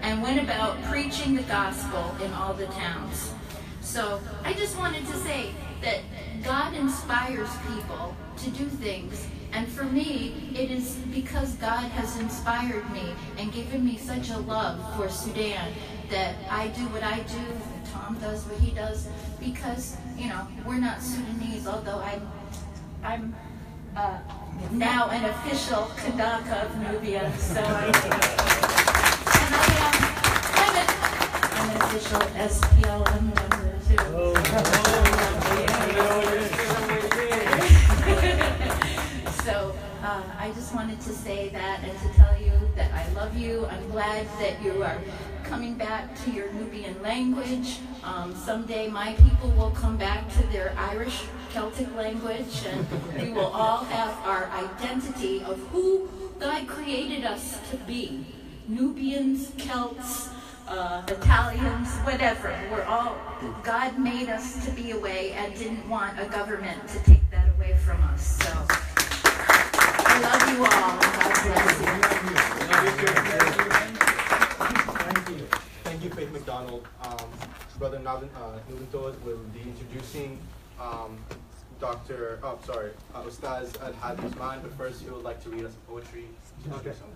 and went about preaching the gospel in all the towns. So I just wanted to say that God inspires people to do things. And for me, it is because God has inspired me and given me such a love for Sudan that I do what I do, Tom does what he does, because you know we're not Sudanese. Although I'm, I'm uh, now an official Kadaka of Nubia, so I, <laughs> I am an official SPLM member too. so uh, I just wanted to say that and to tell you that I love. love you. I'm glad that you are coming back to your Nubian language. Um, someday my people will come back to their Irish Celtic language and we will all have our identity of who God created us to be. Nubians, Celts, uh, Italians, whatever. We're all, God made us to be away and didn't want a government to take that away from us. So I love you all and God bless you. Thank you. Thank you, Faith McDonald. Um, Brother Navin, uh, Nubintod will be introducing um, Dr. Oh, sorry, uh, Ustaz Al Hadi Usman, but first he would like to read us a poetry. to introduce him.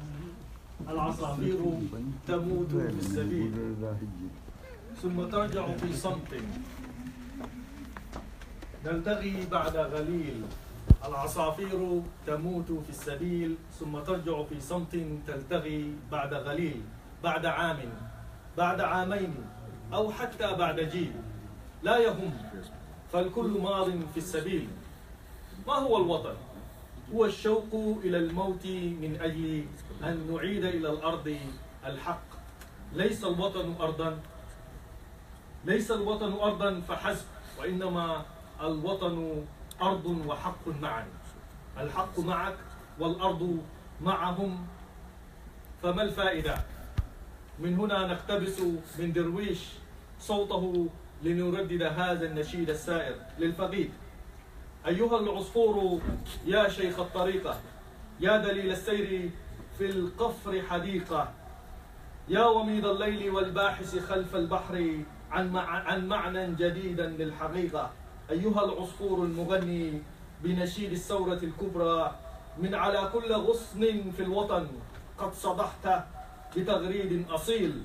العصافير تموت في السبيل. ثم ترجع في صمت. نلتغي بعد غليل. العصافير تموت في السبيل ثم ترجع في صمت تلتغي بعد غليل بعد عام بعد عامين أو حتى بعد جيل. لا يهم فالكل ماض في السبيل. ما هو الوطن؟ هو الشوق إلى الموت من أجل أن نعيد إلى الأرض الحق؟ ليس الوطن أرضا. ليس الوطن أرضا فحسب وإنما الوطن أرض وحق معا. الحق معك والأرض معهم فما الفائدة؟ من هنا نقتبس من درويش صوته لنردد هذا النشيد السائر للفقيد. أيها العصفور يا شيخ الطريقة يا دليل السير في القفر حديقة. يا وميض الليل والباحث خلف البحر عن عن معنى جديدا للحقيقة. أيها العصفور المغني بنشيد الثورة الكبرى من على كل غصن في الوطن قد صدحت بتغريد أصيل.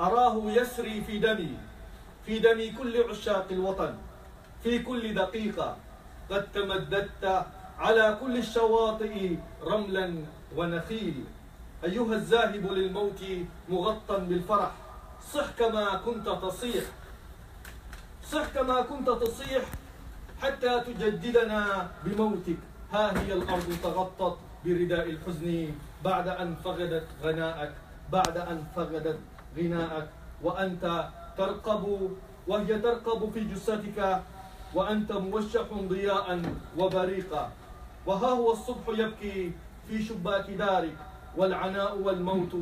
أراه يسري في دمي في دم كل عشاق الوطن في كل دقيقة قد تمددت على كل الشواطئ رملا ونخيل أيها الذاهب للموت مغطى بالفرح. صح كما كنت تصيح. صح كما كنت تصيح حتى تجددنا بموتك. ها هي الأرض تغطت برداء الحزن بعد أن فقدت غناءك بعد أن فقدت غناءك. وأنت ترقب وهي ترقب في جثتك وأنت موشح ضياء وبريقا. وها هو الصبح يبكي في شباك دارك والعناء والموت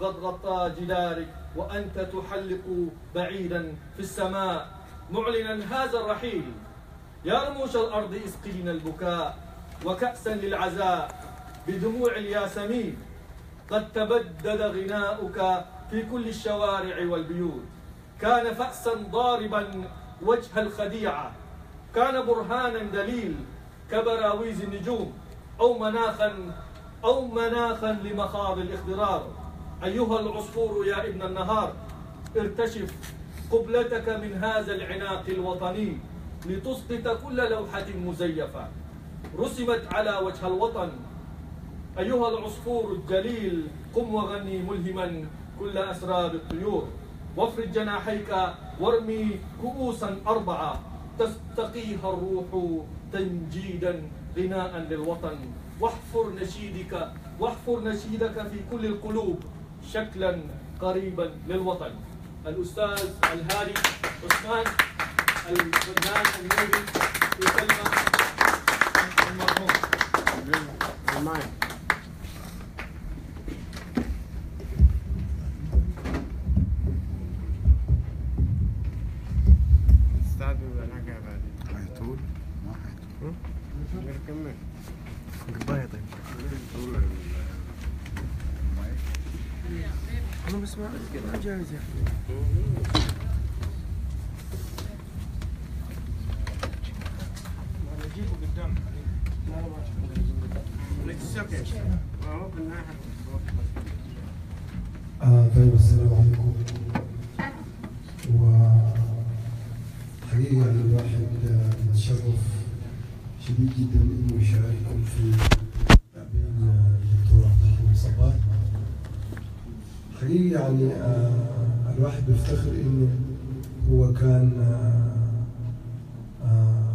قد غطى جدارك وأنت تحلق بعيدا في السماء. معلنا هذا الرحيل يا رموش الأرض إسقينا البكاء وكأسا للعزاء بدموع الياسمين. قد تبدد غناؤك في كل الشوارع والبيوت. كان فأسا ضاربا وجه الخديعة. كان برهانا دليل كبراويز النجوم أو مناخا أو مناخا لمخاض الاخضرار. أيها العصفور يا ابن النهار ارتشف قبلتك من هذا العناق الوطني لتسقط كل لوحة مزيفة. رسمت على وجه الوطن. أيها العصفور الجليل قم وغني ملهما كل أسرار الطيور. وافرد جناحيك وارمي كؤوسا أربعة. تستقيها الروح تنجيدا غناء للوطن. واحفر نشيدك واحفر نشيدك في كل القلوب شكلا قريبا للوطن. الأستاذ الهادي عثمان الفنان النوبي في كلمة المرحوم أستاذ أنا قاعد هيطول ما نكمل طيب أنا بس ما ما جاهز يا آه طيب السلام عليكم. وحقيقة الواحد آه، متشرف شديد جدا إنه يشارككم في تعبير الدكتور عبد الحليم صباح. حقيقة يعني آه الواحد بيفتخر إنه هو كان آه آه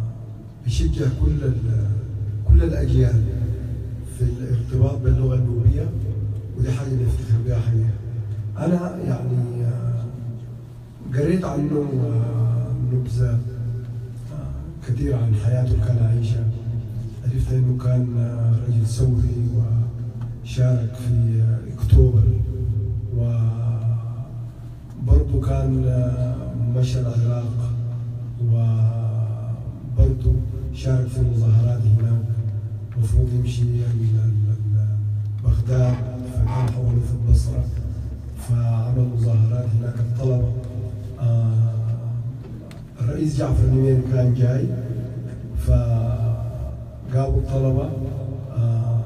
بيشجع كل كل الأجيال في الارتباط باللغة النوبية ودي حاجة نفتخر بها حقيقة. أنا يعني قريت عنه نبذة آه، كثير عن حياته اللي كان عايشها عرفت أنه كان رجل ثوري وشارك في أكتوبر وبرضه كان مشى العراق وبرضه شارك في المظاهرات هناك. المفروض يمشي ال- بغداد فكان حوله في البصرة فعمل مظاهرات هناك الطلبة. آه، الرئيس جعفر النميري كان جاي فقابوا الطلبة آه،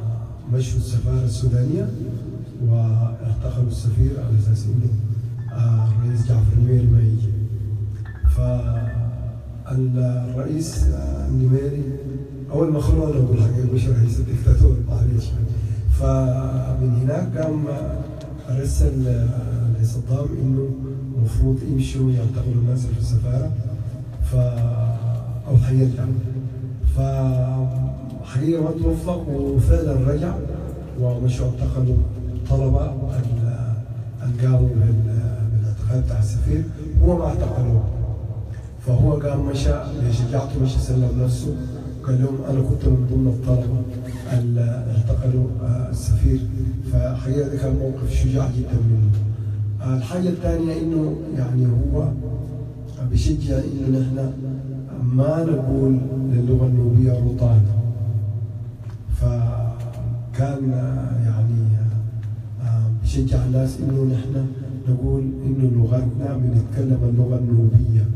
مشوا السفارة السودانية واعتقلوا السفير على أساس إنه آه، الرئيس جعفر النميري ما يجي. فالرئيس آه، النميري أول ما خلوه أنا أقول حقيقة مش رئيس الدكتاتور معلش فمن هناك قام أرسل آه، لصدام إنه المفروض يمشوا يعتقلوا الناس في السفارة. ف أو حيرجع فحقيقة ما توفق وفعلا رجع ومشوا اعتقلوا طلبة ال- اللي قاموا بال- بالاعتقال بتاع السفير. هو ما اعتقلوه فهو قام مشى بشجاعته مشى سلم نفسه. قال لهم أنا كنت من ضمن الطلبة اللي اعتقلوا آه، السفير. فحقيقة كان موقف شجاع جدا منه. الحاجة الثانية إنه يعني هو بشجع انه نحن ما نقول للغة النوبية رطان. فكان يعني آه، بشجع الناس إنه نحن نقول إنه لغتنا بنتكلم اللغة النوبية.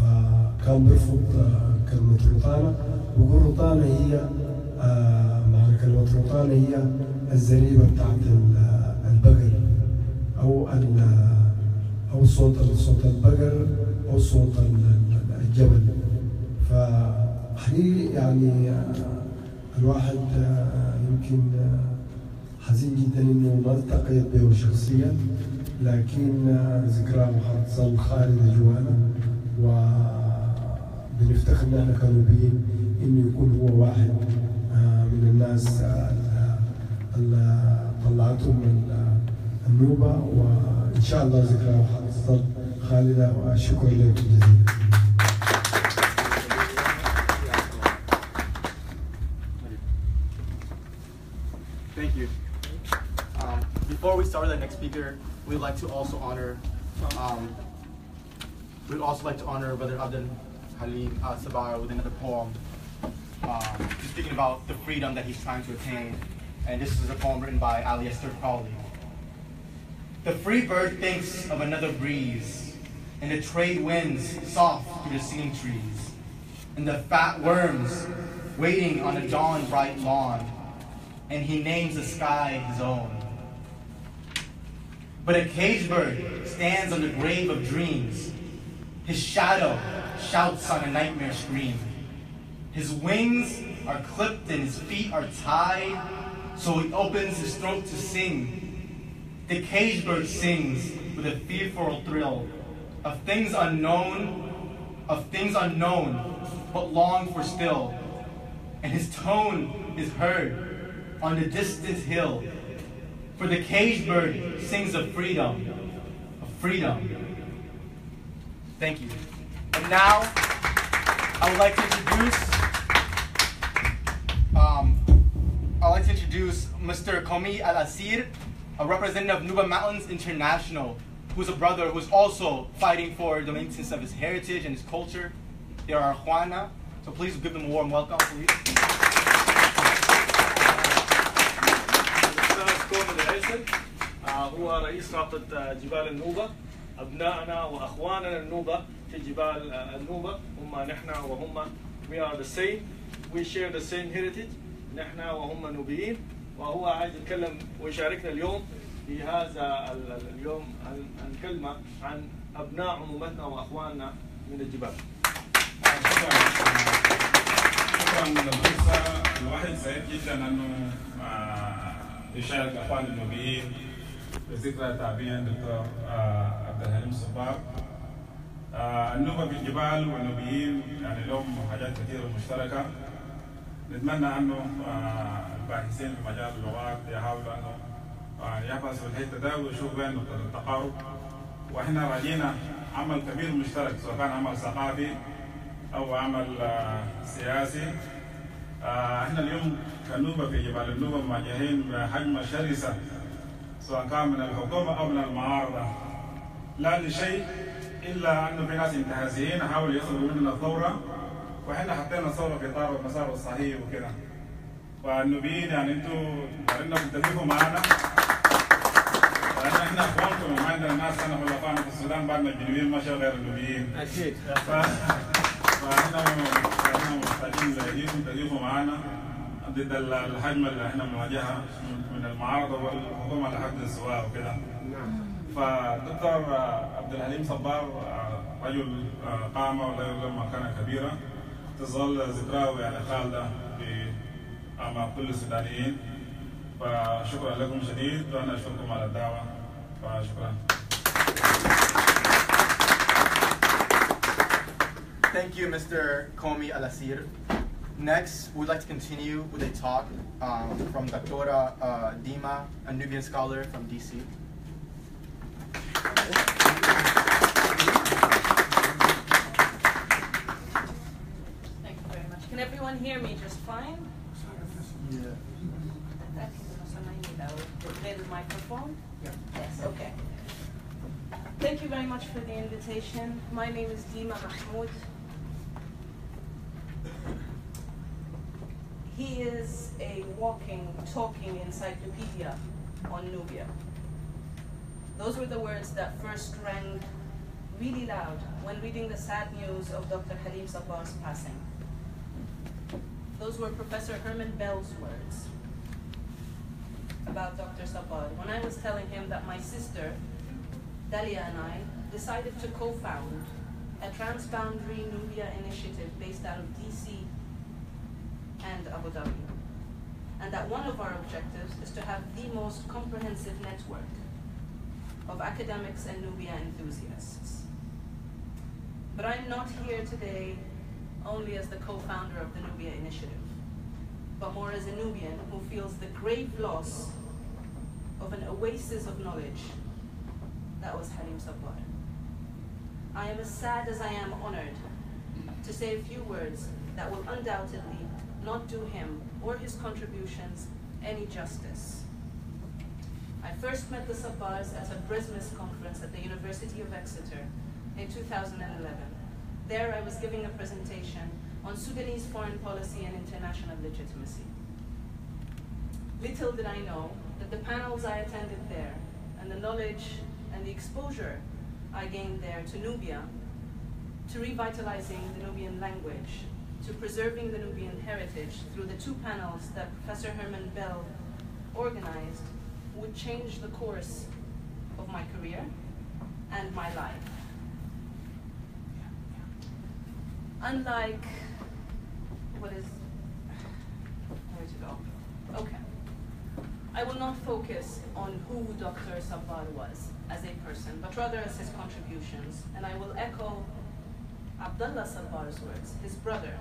فكان بيرفض آه، كلمة رطانة ويقول رطانة هي آه، معنى كلمة رطانة هي الزريبة بتاعت ال- البقر أو أو صوت صوت البقر أو صوت ال- ال- الجبل. فحقيقي يعني آه، الواحد آه، يمكن آه، حزين جدا إنه ما التقيت به شخصيا لكن ذكراه محافظة خالدة جوانا وبنفتخر إن إحنا كنوبيين إنه يكون هو واحد من الناس اللي طلعتهم النوبة. وان شاء الله ذكراه محافظة خالدة وشكرا لكم جزيلا Thank you. Um, before we start with the next speaker, we'd like to also honor, um, we'd also like to honor Brother Abdel Halim uh, Sabara with another poem, um, just speaking about the freedom that he's trying to attain. And this is a poem written by Ali Esther Crowley. The free bird thinks of another breeze, and the trade winds soft through the singing trees, and the fat worms waiting on a dawn bright lawn and he names the sky his own. But a caged bird stands on the grave of dreams. His shadow shouts on a nightmare scream. His wings are clipped and his feet are tied, so he opens his throat to sing. The cage bird sings with a fearful thrill of things unknown, of things unknown, but long for still. And his tone is heard on the distant hill. For the cage bird sings of freedom, of freedom. Thank you. And now, I would like to introduce, um, I'd like to introduce Mr. Komi Al Asir, a representative of Nuba Mountains International, who's a brother who's also fighting for the maintenance of his heritage and his culture. They are Juana, so please give them a warm welcome, please. الأستاذ كومن العيسل آه، هو رئيس رابطة آه، جبال النوبة أبنائنا وأخواننا النوبة في جبال آه، النوبة هم نحن وهم we are the same we share the same heritage نحن وهم نوبيين وهو عايز يتكلم ويشاركنا اليوم في هذا ال- ال- اليوم الكلمة عن أبناء عمومتنا وأخواننا من الجبال. شكرا للفرصة الواحد سعيد جدا آه، يشارك أخوان النوبيين بذكرى تعبير الدكتور آه، عبد الحليم صباغ آه، النوبة بالجبال والنوبيين يعني لهم حاجات كثيرة مشتركة. نتمنى أنه آه، الباحثين في مجال اللغات يحاولوا أنه يحفظ في الحتة ده ويشوف بين التقارب. وإحنا راجينا عمل كبير مشترك سواء كان عمل ثقافي أو عمل آه، سياسي. آه، إحنا اليوم كنوبة في جبال النوبة مواجهين بهجمه شرسة سواء كان من الحكومة أو من المعارضة. لا لشيء إلا أنه في ناس انتهازيين حاولوا يصلوا مننا الثورة وإحنا حطينا الثورة في إطار المسار الصحيح وكده فالنوبيين يعني أنتوا انكم تضيفوا معنا لأن إحنا اخوانكم وما عندنا ناس انا خلفائنا في السودان بعد ما الجنوبيين مشوا غير النوبيين أكيد ف... فاحنا إحنا محتاجين زيكم تضيفوا معنا ضد الهجمه اللي إحنا بنواجهها من المعارضه والحكومة لحد السواء وكده فدكتور عبد الحليم صبار رجل قامه ولا يظلم مكانه كبيره تظل ذكراه يعني خالده في امام كل السودانيين فشكرا لكم شديد وانا اشكركم على الدعوه فشكرا Thank you, Mr. Komi Alasir. Next, we'd like to continue with a talk um, from Dr. Uh, Dima, a Nubian scholar from DC. Thank you very much. Can everyone hear me just fine? Yes, okay. Thank you very much for the invitation. My name is Dima Mahmoud. He is a walking, talking encyclopedia on Nubia. Those were the words that first rang really loud when reading the sad news of Dr. Halim Sabar's passing. Those were Professor Herman Bell's words about Dr. Sabar. When I was telling him that my sister, Dalia and I, decided to co-found a transboundary Nubia initiative based out of DC and Abu Dhabi. And that one of our objectives is to have the most comprehensive network of academics and Nubia enthusiasts. But I'm not here today only as the co-founder of the Nubia Initiative, but more as a Nubian who feels the grave loss of an oasis of knowledge that was Halim Sabbar. I am as sad as I am honored to say a few words that will undoubtedly not do him or his contributions any justice. I first met the Sabbars at a Brismas conference at the University of Exeter in 2011. There I was giving a presentation on Sudanese foreign policy and international legitimacy. Little did I know that the panels I attended there and the knowledge and the exposure I gained there to Nubia, to revitalizing the Nubian language, to preserving the Nubian heritage through the two panels that Professor Herman Bell organized would change the course of my career and my life. Unlike what is where to go? Okay. I will not focus on who Dr. Sabbar was as a person, but rather as his contributions. And I will echo Abdullah Sabbar's words, his brother,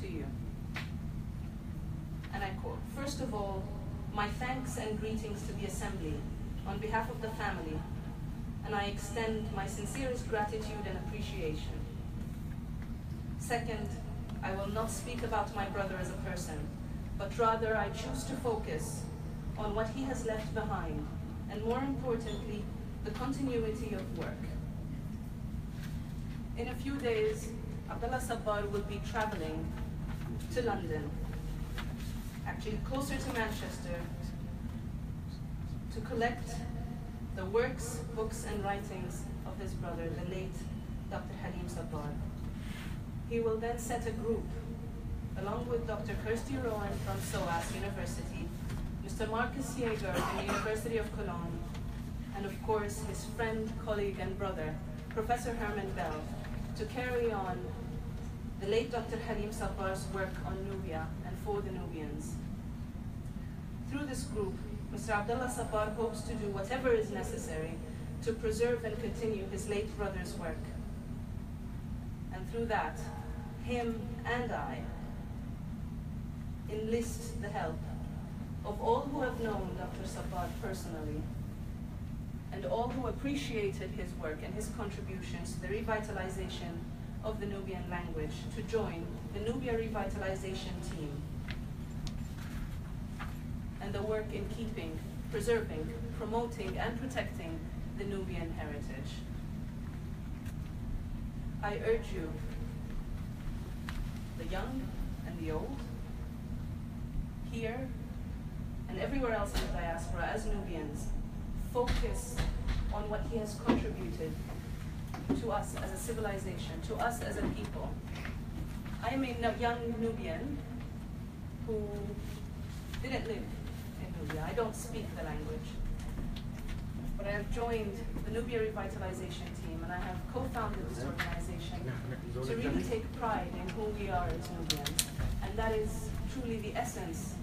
to you. And I quote, First of all, my thanks and greetings to the Assembly on behalf of the family, and I extend my sincerest gratitude and appreciation. Second, I will not speak about my brother as a person, but rather I choose to focus on what he has left behind, and more importantly, the continuity of work. In a few days, Abdullah Sabbar will be traveling to London, actually closer to Manchester, to collect the works, books, and writings of his brother, the late Dr. Halim Sabbar. He will then set a group, along with Dr. Kirsty Rowan from SOAS University, Mr. Marcus Yeager from the University of Cologne, and of course his friend, colleague, and brother, Professor Herman Bell, to carry on the late Dr. Halim Sabbar's work on Nubia and for the Nubians. Through this group, Mr. Abdullah Sabbar hopes to do whatever is necessary to preserve and continue his late brother's work. And through that, him and I enlist the help of all who have known Dr. Sabad personally, and all who appreciated his work and his contributions to the revitalization of the Nubian language to join the Nubia Revitalization Team the work in keeping, preserving, promoting, and protecting the Nubian heritage. I urge you, the young and the old, here and everywhere else in the diaspora as Nubians, focus on what he has contributed to us as a civilization, to us as a people. I am a young Nubian who didn't live Nubia. I don't speak the language. But I have joined the Nubia Revitalization Team and I have co-founded this organization to really take pride in who we are as Nubians. And that is truly the essence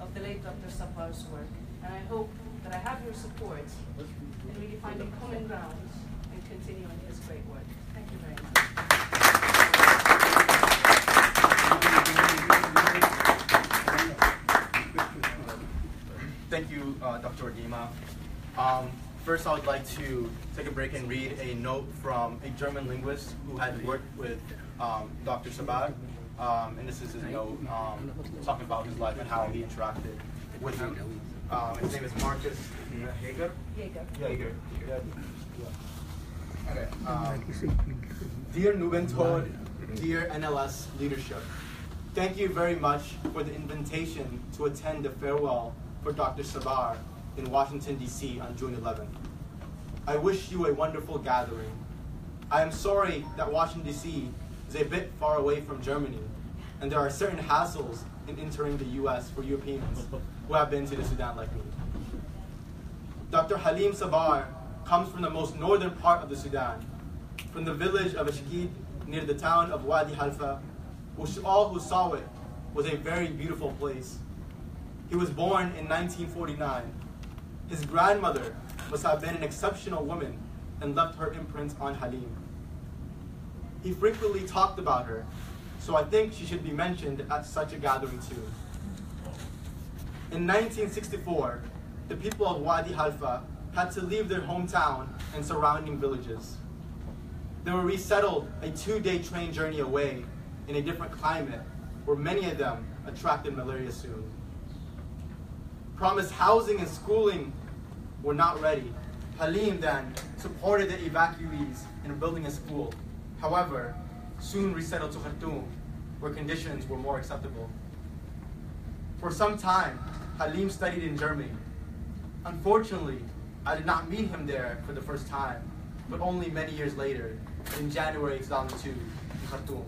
of the late Dr. Sapar's work. And I hope that I have your support in really finding common ground and continuing his great work. Thank you very much. Thank you, uh, Dr. Odima. Um, first, I would like to take a break and read a note from a German linguist who had worked with um, Dr. Sabat. Um, and this is his note um, talking about his life and how he interacted with him. Um, his name is Marcus Hager. Jaeger. Jaeger. Okay. Um, dear Nubentod, dear NLS leadership, thank you very much for the invitation to attend the farewell for Dr. Sabar in Washington, D.C. on June 11th. I wish you a wonderful gathering. I am sorry that Washington, D.C. is a bit far away from Germany, and there are certain hassles in entering the U.S. for Europeans who have been to the Sudan like me. Dr. Halim Sabar comes from the most northern part of the Sudan, from the village of Ashkid near the town of Wadi Halfa, which all who saw it was a very beautiful place. He was born in 1949. His grandmother must have been an exceptional woman and left her imprint on Halim. He frequently talked about her, so I think she should be mentioned at such a gathering too. In 1964, the people of Wadi Halfa had to leave their hometown and surrounding villages. They were resettled a two-day train journey away in a different climate where many of them attracted malaria soon. Promised housing and schooling were not ready. Halim then supported the evacuees in building a school. However, soon resettled to Khartoum, where conditions were more acceptable. For some time, Halim studied in Germany. Unfortunately, I did not meet him there for the first time, but only many years later, in January 2002, in Khartoum.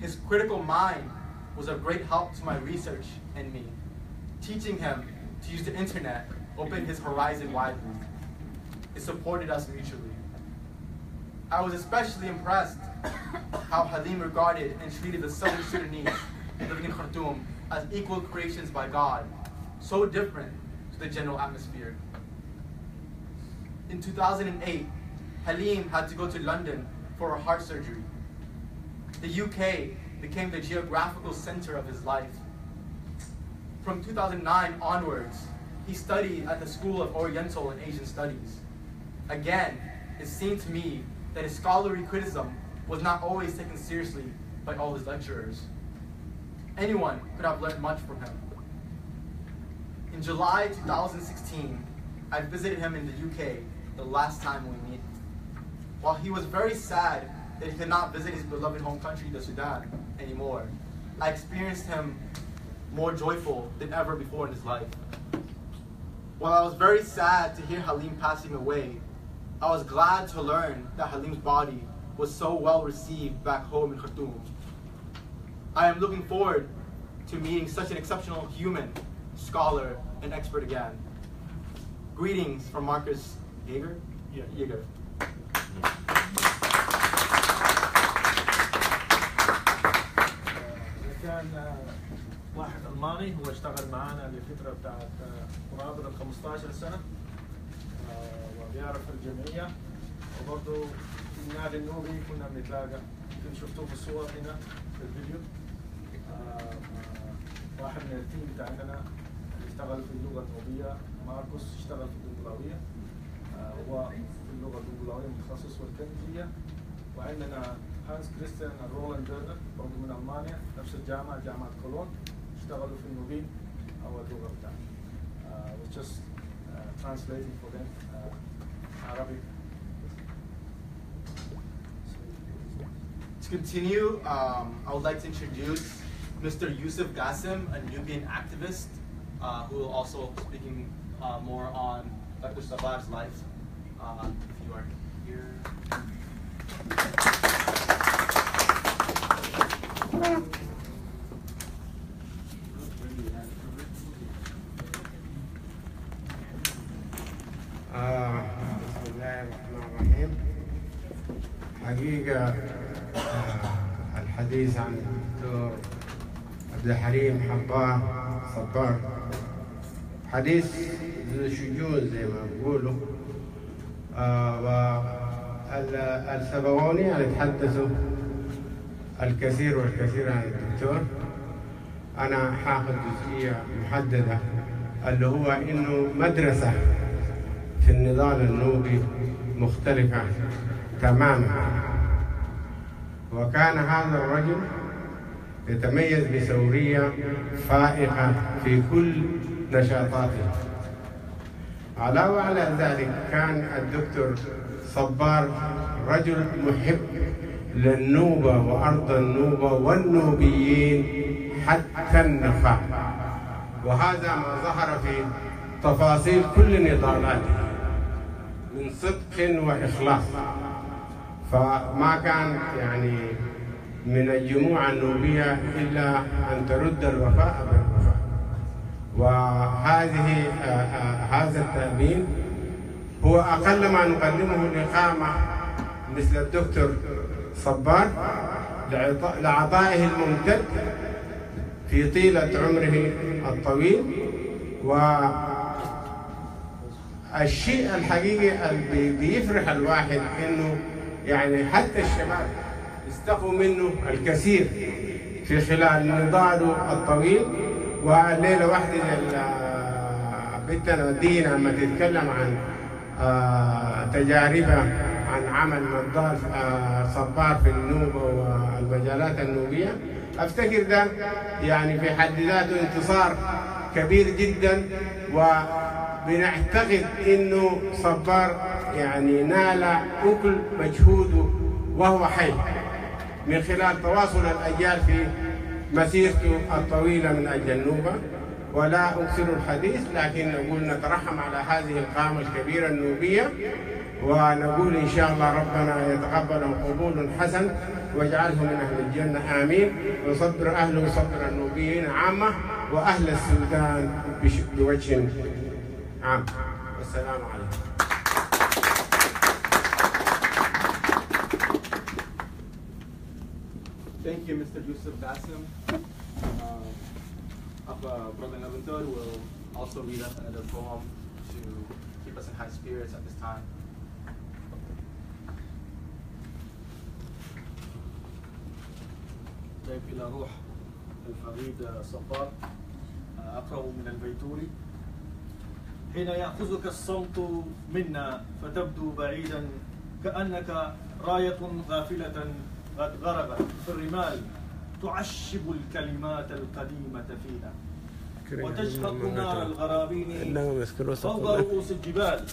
His critical mind was of great help to my research and me. Teaching him to use the internet opened his horizon widely. It supported us mutually. I was especially impressed how Halim regarded and treated the Southern Sudanese living in Khartoum as equal creations by God, so different to the general atmosphere. In 2008, Halim had to go to London for a heart surgery. The UK became the geographical center of his life. From 2009 onwards, he studied at the School of Oriental and Asian Studies. Again, it seemed to me that his scholarly criticism was not always taken seriously by all his lecturers. Anyone could have learned much from him. In July 2016, I visited him in the UK the last time we met. While he was very sad that he could not visit his beloved home country, the Sudan, anymore, I experienced him more joyful than ever before in his life. While I was very sad to hear Halim passing away, I was glad to learn that Halim's body was so well received back home in Khartoum. I am looking forward to meeting such an exceptional human, scholar, and expert again. Greetings from Marcus Yeager. Yeah. Yeager. Yeah. Uh, واحد ألماني هو اشتغل معنا لفترة بتاعت قرابه ال 15 سنة. آه، وبيعرف الجمعيه وبرضه النادي النوبي كنا بنتلاقى. يمكن شفتوه في الصور هنا في الفيديو. آه، واحد من ال team بتاعنا اشتغل في اللغة النوبية. ماركوس اشتغل في الدنقلاوية آه، هو في اللغة الدنقلاوية متخصص والكنزية وعندنا هانس كريستيان رولان بيرنر برضه من ألمانيا نفس الجامعة جامعة كولون. Mubin, our Uh, I was just uh, translating for them uh, Arabic. To continue, um, I would like to introduce Mr. Yusuf Gassim, a Nubian activist uh, who will also be speaking uh, more on Dr. Sabah's life. if you are here. حقيقة آه الحديث عن الدكتور عبد الحليم حباه صبار. حديث ذو شجون زي ما بيقولوا آه والسبواني يعني تحدثوا الكثير والكثير عن الدكتور. أنا حاخذ جزئية محددة اللي هو إنه مدرسة في النضال النوبي مختلفة تماما. وكان هذا الرجل يتميز بثورية فائقة في كل نشاطاته. علاوة على ذلك كان الدكتور صبار رجل محب للنوبة وأرض النوبة والنوبيين حتى النخاع وهذا ما ظهر في تفاصيل كل نضالاته من صدق وإخلاص. فما كان يعني من الجموع النوبية إلا أن ترد الوفاء بالوفاء. وهذه هذا التأمين هو أقل ما نقدمه لقامة مثل الدكتور صبار لعط- لعطائه الممتد في طيلة عمره الطويل. والشيء الحقيقي اللي بي- بيفرح الواحد إنه يعني حتى الشباب استقوا منه الكثير في خلال نضاله الطويل. وليلة واحدة بنتنا دينا لما تتكلم عن آه، تجاربها عن عمل نضال آه، صبار في النوبة والمجالات النوبية أفتكر ده يعني في حد ذاته انتصار كبير جدا. وبنعتقد إنه صبار يعني نال أكل مجهوده وهو حي من خلال تواصل الأجيال في مسيرته الطويلة من أجل النوبة. ولا أكثر الحديث لكن نقول نترحم على هذه القامة الكبيرة النوبية ونقول إن شاء الله ربنا يتقبل قبول حسن واجعله من أهل الجنة. آمين. وصبر أهله صبر النوبيين عامة وأهل السودان بوجه عام. والسلام عليكم. Thank you, Mr. Yusuf Basim. Uh, Abba Brother Naventor will also read us another poem to keep us in high spirits at this time. طيب إلى روح الفريد صبار أقرأ من البيتوري حين يأخذك الصوت منا فتبدو بعيدا كأنك راية غافلة قد غربت في الرمال تعشب الكلمات القديمة فينا. وتشهق نار الغرابين فوق رؤوس الجبال.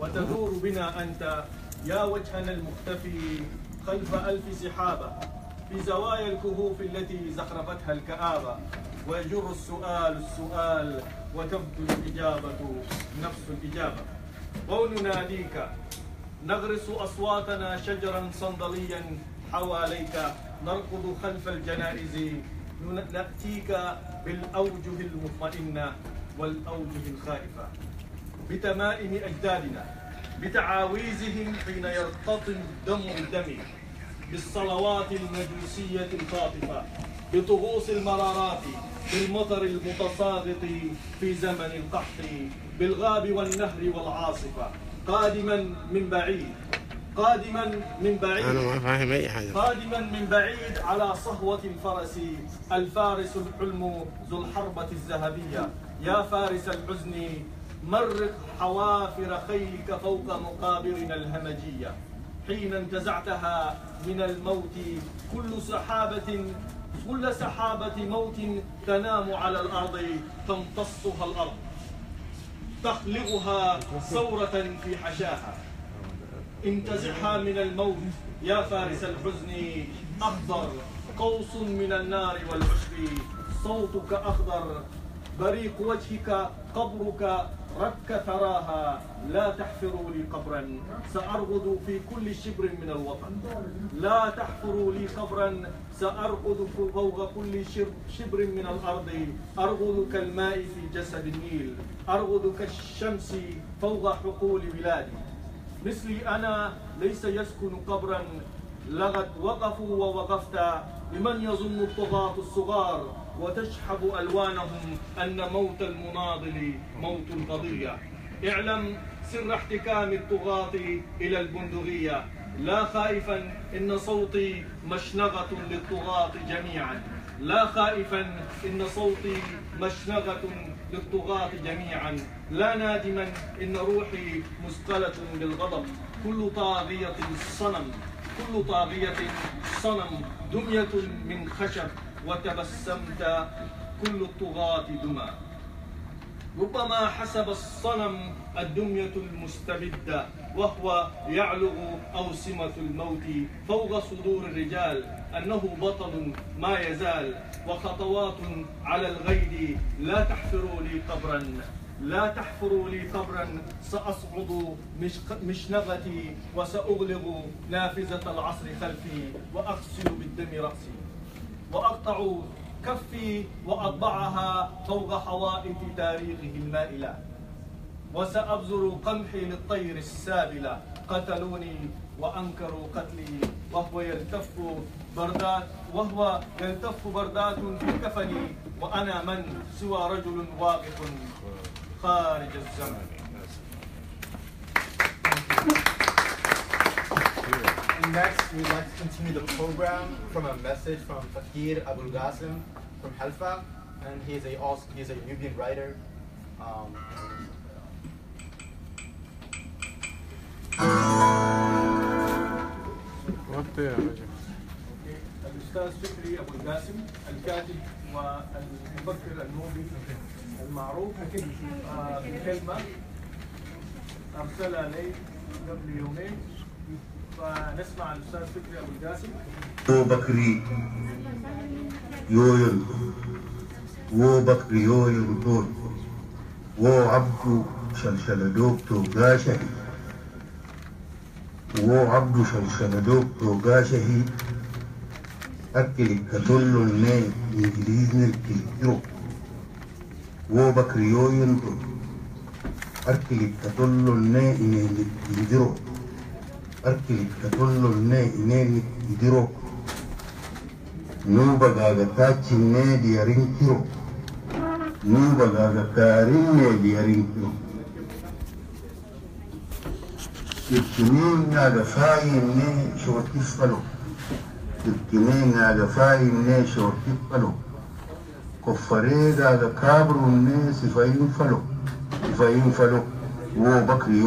وتدور بنا أنت يا وجهنا المختفي خلف ألف سحابة. في زوايا الكهوف التي زخرفتها الكآبة. ويجر السؤال السؤال وتبدو الإجابة نفس الإجابة. ونناديك نغرس أصواتنا شجرا صندليا حواليك نركض خلف الجنائز نأتيك بالأوجه المطمئنة والأوجه الخائفة. بتمائم أجدادنا بتعاويذهم حين يرتطم الدم بالدم بالصلوات المجوسية الخاطفة بطقوس المرارات بالمطر المتساقط في زمن القحط بالغاب والنهر والعاصفة. قادما من بعيد. قادما من بعيد. أنا ما فاهم أي حاجة. قادما من بعيد على صهوة الفرس. الفارس الحلم ذو الحربة الذهبية. يا فارس الحزن مرق حوافر خيلك فوق مقابرنا الهمجية. حين انتزعتها من الموت كل سحابة كل سحابة موت تنام على الأرض تمتصها الأرض. تخلقها ثورة في حشاها. انتزعها من الموت. يا فارس الحزن أخضر. قوس من النار والعشب صوتك أخضر. بريق وجهك قبرك رك ثراها. لا تحفروا لي قبرا سأرغد في كل شبر من الوطن. لا تحفروا لي قبرا سأرغد فوق كل شبر من الأرض. أرغد كالماء في جسد النيل. أرغد كالشمس فوق حقول بلادي. مثلي أنا ليس يسكن قبرا. لقد وقفوا ووقفت لمن يظن الطغاة الصغار. وتشحب ألوانهم أن موت المناضل موت القضية. اعلم سر احتكام الطغاة إلى البندقية. لا خائفا إن صوتي مشنغة للطغاة جميعا. لا خائفا إن صوتي مشنغة للطغاة جميعا. لا نادما إن روحي مثقلة بالغضب. كل طاغية صنم كل طاغية صنم دمية من خشب. وتبسمت كل الطغاة دمى. ربما حسب الصنم الدمية المستبدة وهو يعلغ أوسمة الموت فوق صدور الرجال أنه بطل ما يزال وخطوات على الغيد لا تحفروا لي قبرا لا تحفروا لي قبرا سأصعد مشنغتي وسأغلق نافذة العصر خلفي وأغسل بالدم رأسي. وأقطع كفي وأطبعها فوق حوائط تاريخه المائلة وسأبذر قمحي للطير السابلة. قتلوني وأنكروا قتلي. وهو يلتف بردات وهو يلتف بردات في كفني. وأنا من سوى رجل واقف خارج الزمن. next, we'd like to continue the program from a message from Fakir Abul Qasim from Halfa, and he is a also he is a Nubian writer. Um, الأستاذ فكري أبو القاسم الكاتب والمفكر النوبي المعروف آه، بكلمة أرسلها لي قبل يومين فنسمع الأستاذ فكري أبو القاسم wo bakri yoyon wo bakri yoyon ton wo abdu shalshaladok to gashahi wo abdu shalshaladok to gashahi akkili katollo ne ingiliznir kilkiro wo bakri yoyon to akkili katollo ne ine ne ine lidiro nuba gaga tacin ne da yarin kiro nuba gaga karin ne da yarin kiro ittinin na ga fayin ne shorti falo ittinin na ga fayin ne shorti falo koffare gaga kabrun ne sifayin falo sifayin falo wo bakri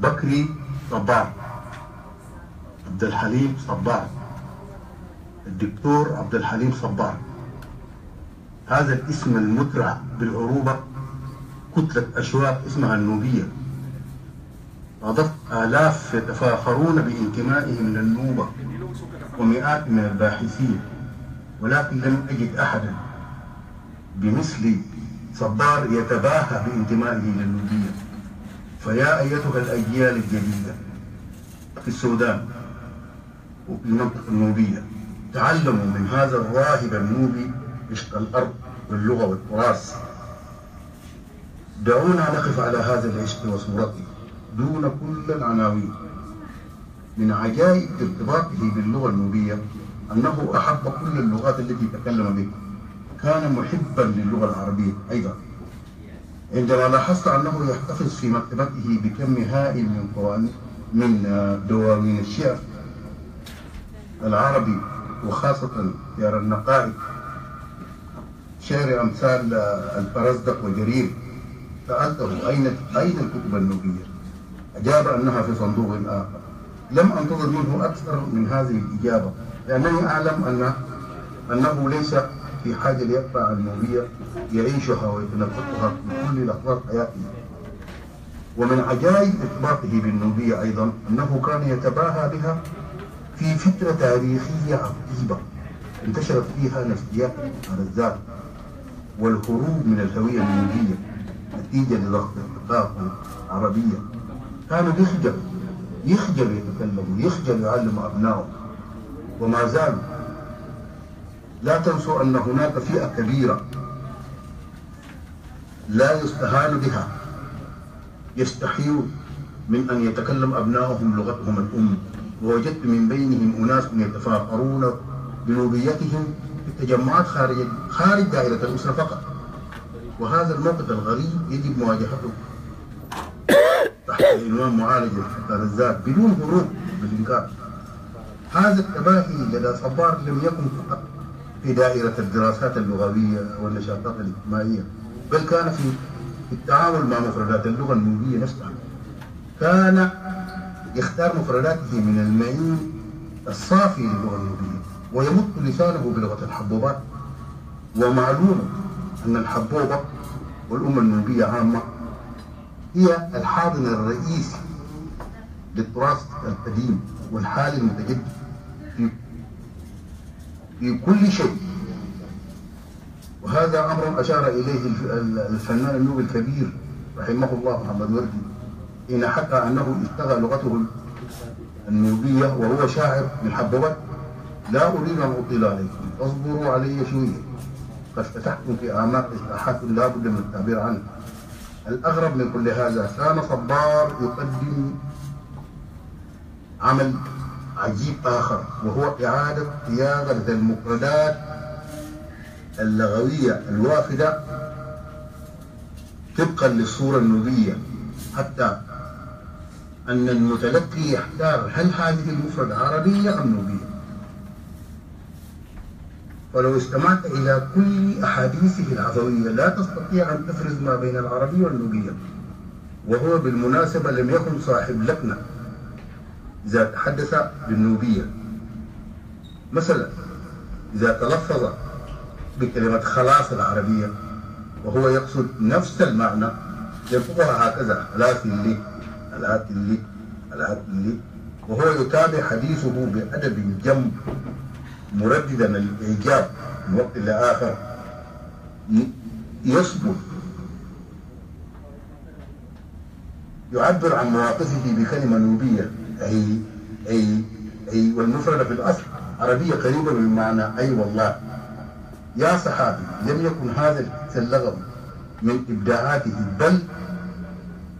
bakri طباع عبد الحليم صباح. الدكتور عبد الحليم صباح. هذا الاسم المترع بالعروبة كتلة أشواك اسمها النوبية. أضفت آلاف يتفاخرون بانتمائهم للنوبة ومئات من الباحثين ولكن لم أجد أحدا بمثل صبار يتباهى بانتمائه للنوبية. فيا أيتها الأجيال الجديدة في السودان وفي المنطقة النوبية تعلموا من هذا الراهب النوبي عشق الأرض واللغة والتراث. دعونا نقف على هذا العشق وصورته دون كل العناوين. من عجائب ارتباطه باللغة النوبية أنه أحب كل اللغات التي تكلم بها. كان محبا للغة العربية أيضا. عندما لاحظت أنه يحتفظ في مكتبته بكم هائل من قوانين من دواوين الشعر العربي وخاصة شعر النقائد شعر أمثال الفرزدق وجرير سألته أين أين الكتب النوبية؟ أجاب أنها في صندوق آخر. لم أنتظر منه أكثر من هذه الإجابة لأنني أعلم أن أنه ليس في حاجة ليقرأ النوبية يعيشها ويتنفسها في كل لحظات حياته. ومن عجائب إطباقه بالنوبية أيضا أنه كان يتباهى بها في فترة تاريخية عقيبة انتشرت فيها نفسيات الذات والهروب من الهوية النوبية نتيجة لضغط الثقافة العربية. كانوا يخجل يخجل يتكلم يخجل يعلم أبنائه. وما زالوا لا تنسوا أن هناك فئة كبيرة لا يستهان بها يستحيون من أن يتكلم أبنائهم لغتهم الأم. ووجدت من بينهم أناس يتفاخرون بنوبيتهم في التجمعات خارج خارج دائرة الأسرة فقط. وهذا الموقف الغريب يجب مواجهته. تحت عنوان معالجة الذات بدون هروب بالإنكار هذا التباهي لدى صبار لم يكن فقط في دائرة الدراسات اللغوية والنشاطات الاجتماعية بل كان في التعامل مع مفردات اللغة النوبية نفسها. كان يختار مفرداته من المعين الصافي للغة النوبية ويمد لسانه بلغة الحبوبات. ومعلوم أن الحبوبة والأمة النوبية عامة هي الحاضن الرئيسي للتراث القديم والحالي المتجدد. في كل شيء. وهذا أمر أشار إليه الفنان النوبي الكبير رحمه الله محمد وردي حين حكى أنه اشتغى لغته النوبية وهو شاعر من حبوبات. لا أريد أن أطيل عليكم اصبروا علي شوية. قد فتحتم في أعماق إصلاحات لا بد من التعبير عنها. الأغرب من كل هذا كان صبار يقدم عمل عجيب آخر وهو إعادة صياغة المفردات اللغوية الوافدة طبقا للصورة النوبية. حتى أن المتلقي يحتار هل هذه المفردة عربية أم نوبية؟ ولو استمعت إلى كل أحاديثه العفوية لا تستطيع أن تفرز ما بين العربية والنوبية. وهو بالمناسبة لم يكن صاحب لكنة إذا تحدث بالنوبية. مثلا إذا تلفظ بكلمة خلاص العربية وهو يقصد نفس المعنى يلفظها هكذا الآتي لي الآتي لي الآتي لي وهو يتابع حديثه بأدب جم مرددا الإيجاب من وقت لآخر يصبر. يعبر عن مواقفه بكلمة نوبية. أي أي أي والمفردة في الأصل عربية قريبة من معنى أي والله. يا صحابي لم يكن هذا اللغم من إبداعاته بل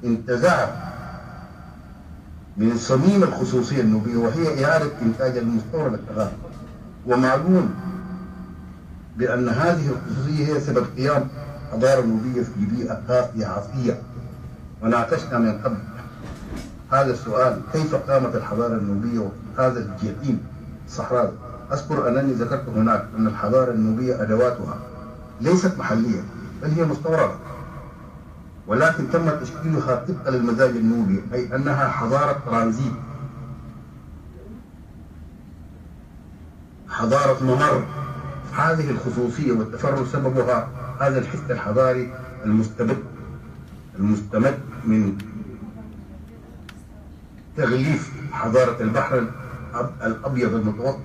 انتزع من صميم الخصوصية النوبية وهي إعادة إنتاج المستورد التغافل ومعلوم بأن هذه الخصوصية هي سبب قيام حضارة نوبية في بيئة قاسية عصية وناقشنا من قبل. هذا السؤال كيف قامت الحضارة النوبية هذا الجحيم الصحراوي أذكر أنني ذكرت هناك أن الحضارة النوبية أدواتها ليست محلية بل هي مستوردة. ولكن تم تشكيلها طبقا للمزاج النوبي أي أنها حضارة ترانزيت. حضارة ممر. هذه الخصوصية والتفرد سببها هذا الحس الحضاري المستمد المستمد من تغليف حضارة البحر الأبيض المتوسط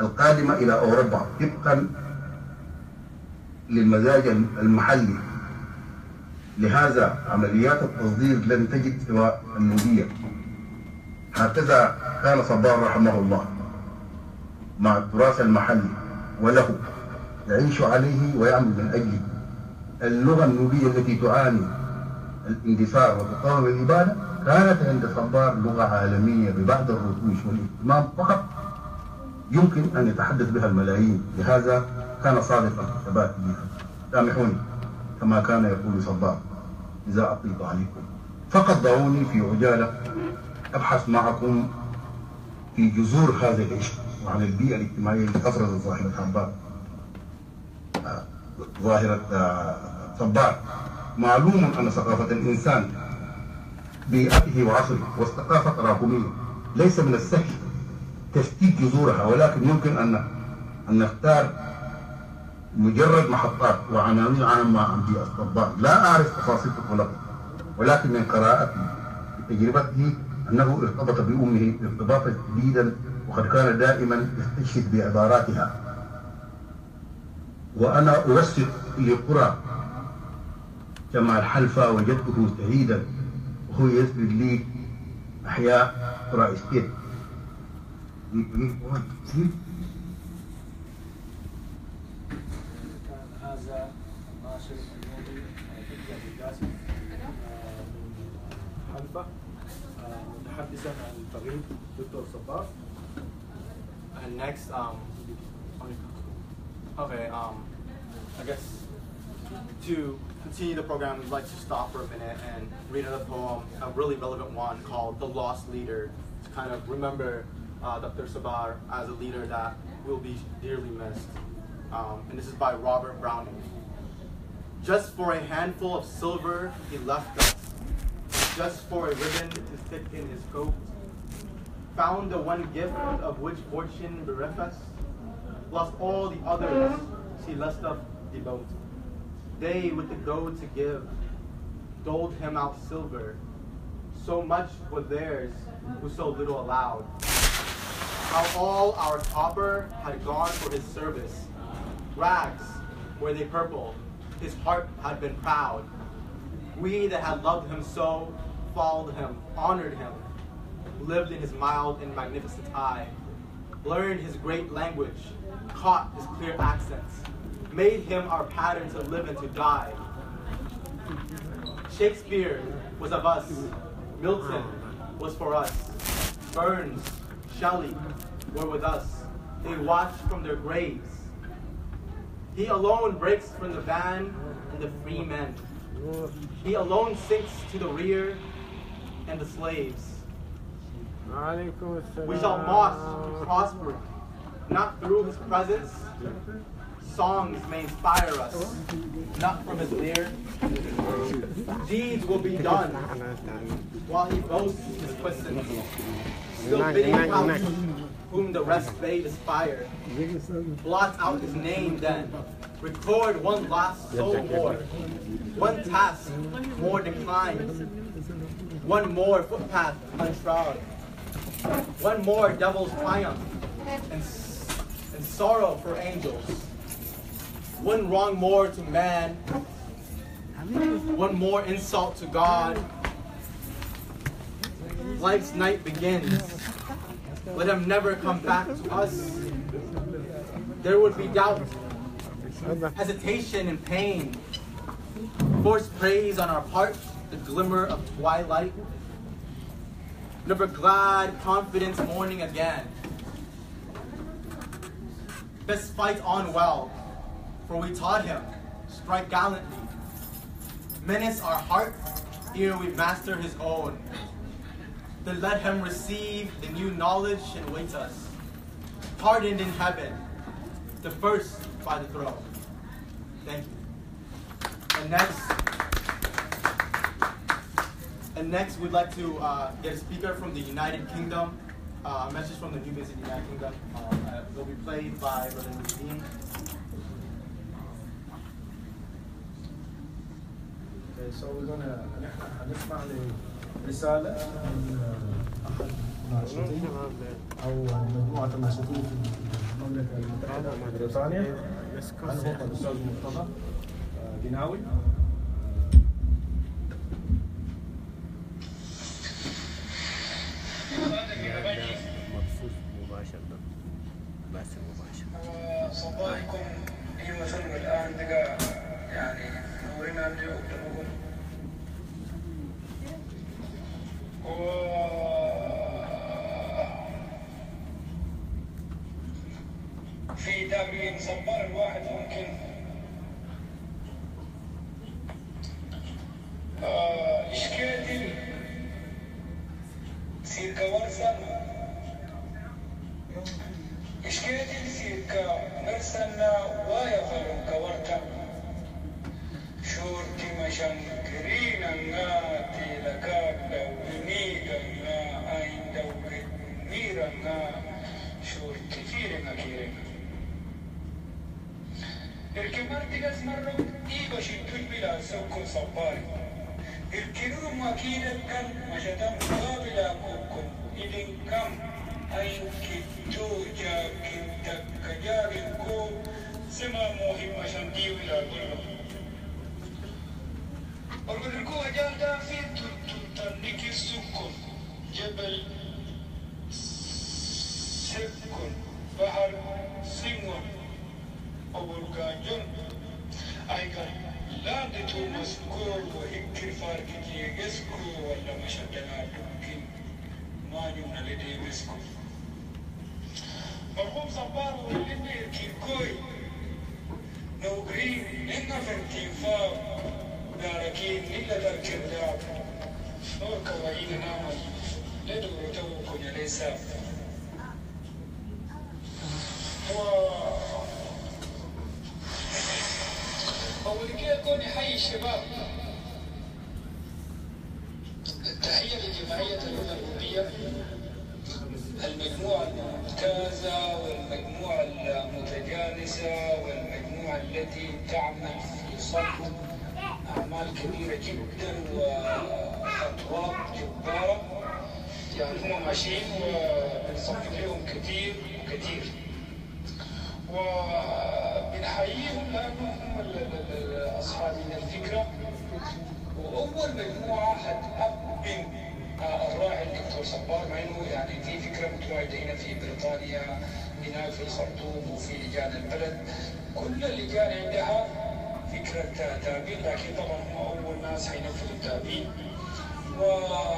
القادمة إلى أوروبا طبقا للمزاج المحلي. لهذا عمليات التصدير لن تجد سوى النوبية هكذا كان صبار رحمه الله مع التراث المحلي وله يعيش عليه ويعمل من أجله. اللغة النوبية التي تعاني الاندثار وتقاوم الإبادة كانت عند صبار لغة عالمية ببعض الرتوش والاهتمام فقط يمكن أن يتحدث بها الملايين. لهذا كان صادقا في بها سامحوني كما كان يقول صبار إذا أطلق عليكم. فقط دعوني في عجالة أبحث معكم في جذور هذا العشق وعن البيئة الاجتماعية التي أفرزت صاحبة عباد ظاهرة صبار. معلوم أن ثقافة الإنسان بيئته وعصره والثقافة تراكمية ليس من السهل تشتيت جذورها ولكن يمكن أن أن نختار مجرد محطات وعناوين عامة عن بيئة الصبار لا أعرف تفاصيل طفولته ولكن من قراءتي تجربته أنه ارتبط بأمه ارتباطا شديدا وقد كان دائما يستشهد بعباراتها. وأنا أوثق لقرى كما الحلفة وجدته سعيدا. وهو يسرد لي أحياء قرى إسكيت كان هذا الناشر اليومي فكرة الجاسم من حلفة متحدثا عن الفريق دكتور صباح And next, um, okay, um, I guess to continue the program, we'd like to stop for a minute and read another poem, a really relevant one called The Lost Leader, to kind of remember uh, Dr. Sabar as a leader that will be dearly missed. Um, and this is by Robert Browning. Just for a handful of silver, he left us. Just for a ribbon to stick in his coat. Found the one gift of which fortune bereft us. Lost all the others, she left us devote. They with the gold to give, doled him out silver. So much for theirs, who so little allowed. How all our copper had gone for his service. Rags were they purple, his heart had been proud. We that had loved him so, followed him, honored him, lived in his mild and magnificent eye, learned his great language, caught his clear accents, made him our pattern to live and to die. Shakespeare was of us, Milton was for us, Burns, Shelley were with us. They watched from their graves. He alone breaks from the van and the free men. He alone sinks to the rear and the slaves. We shall moss prosper, not through his presence. Songs may inspire us, not from his leer. Deeds will be done while he boasts his puissance. Still bidding out whom the rest may aspire. Blot out his name then. Record one last soul more. One task more declined. One more footpath untrod. One more devil's triumph and, and sorrow for angels. One wrong more to man. One more insult to God. Life's night begins. Let him never come back to us. There would be doubt, hesitation, and pain. Forced praise on our part, the glimmer of twilight. Never glad, confidence morning again. Best fight on well, for we taught him, strike gallantly. Menace our heart, ere we master his own. Then let him receive the new knowledge and wait us. Pardoned in heaven, the first by the throne. Thank you. And next, and next we'd like to uh, get a speaker from the United Kingdom, uh, a message from the New Visit United Kingdom. Um, uh, will be played by Brother Nudin. So we're gonna هنسمع لرسالة من أحد الناشطين أو مجموعة الناشطين في المملكة المتحدة بريطانيا. هل هو الأستاذ مرتضى؟ بس مباشرة. صباحكم هي مثل الآن دقا يعني نورنا اليوم. في تابعين صبار الواحد ممكن. آه، إشكال سير كورسا إشكال سير كمرسنا ويا غير كورتا Shangirina nga tilakada winida nga ainda ukenira nga shurtikire nga kirena. Irkimartigas marro iba shintun bila sokko sabari. Irkinuru makida kan mashatam qabila kukun idin kam ayuki tuja kinta kajarin ko sema muhim mashandiu ila gullo. والركوع جاء دافي تنك السكن جبل سكن بحر سنون أول كاجون أيضا لا دتو مسكور وهكر فارك يسكو ولا مشدنا ممكن ما نمنا لدي مسكو مرحوم صبار واللي كيكوي نوغرين لنا فرتيفاو داركين إلا ذاك الدار. نور كواين نامل لدو توكن ليس و أول كده كوني حي الشباب التحية لجمعية الأمة الأوروبية المجموعة الممتازة والمجموعة المتجانسة والمجموعة التي تعمل في صلب أعمال كبيرة جدا وأطوار جبارة. يعني هم ماشيين وبنصفق لهم كثير وكثير وبنحييهم لأنهم هم ال- ال- ال- أصحاب الفكرة. وأول مجموعة هتأبن الراعي الدكتور صبار مع إنه يعني في فكرة متواجدة هنا في بريطانيا هناك في الخرطوم وفي لجان البلد. كل اللجان عندها فكرة تأبين لكن طبعا هم أول ناس حينفذوا التأبين والفكرة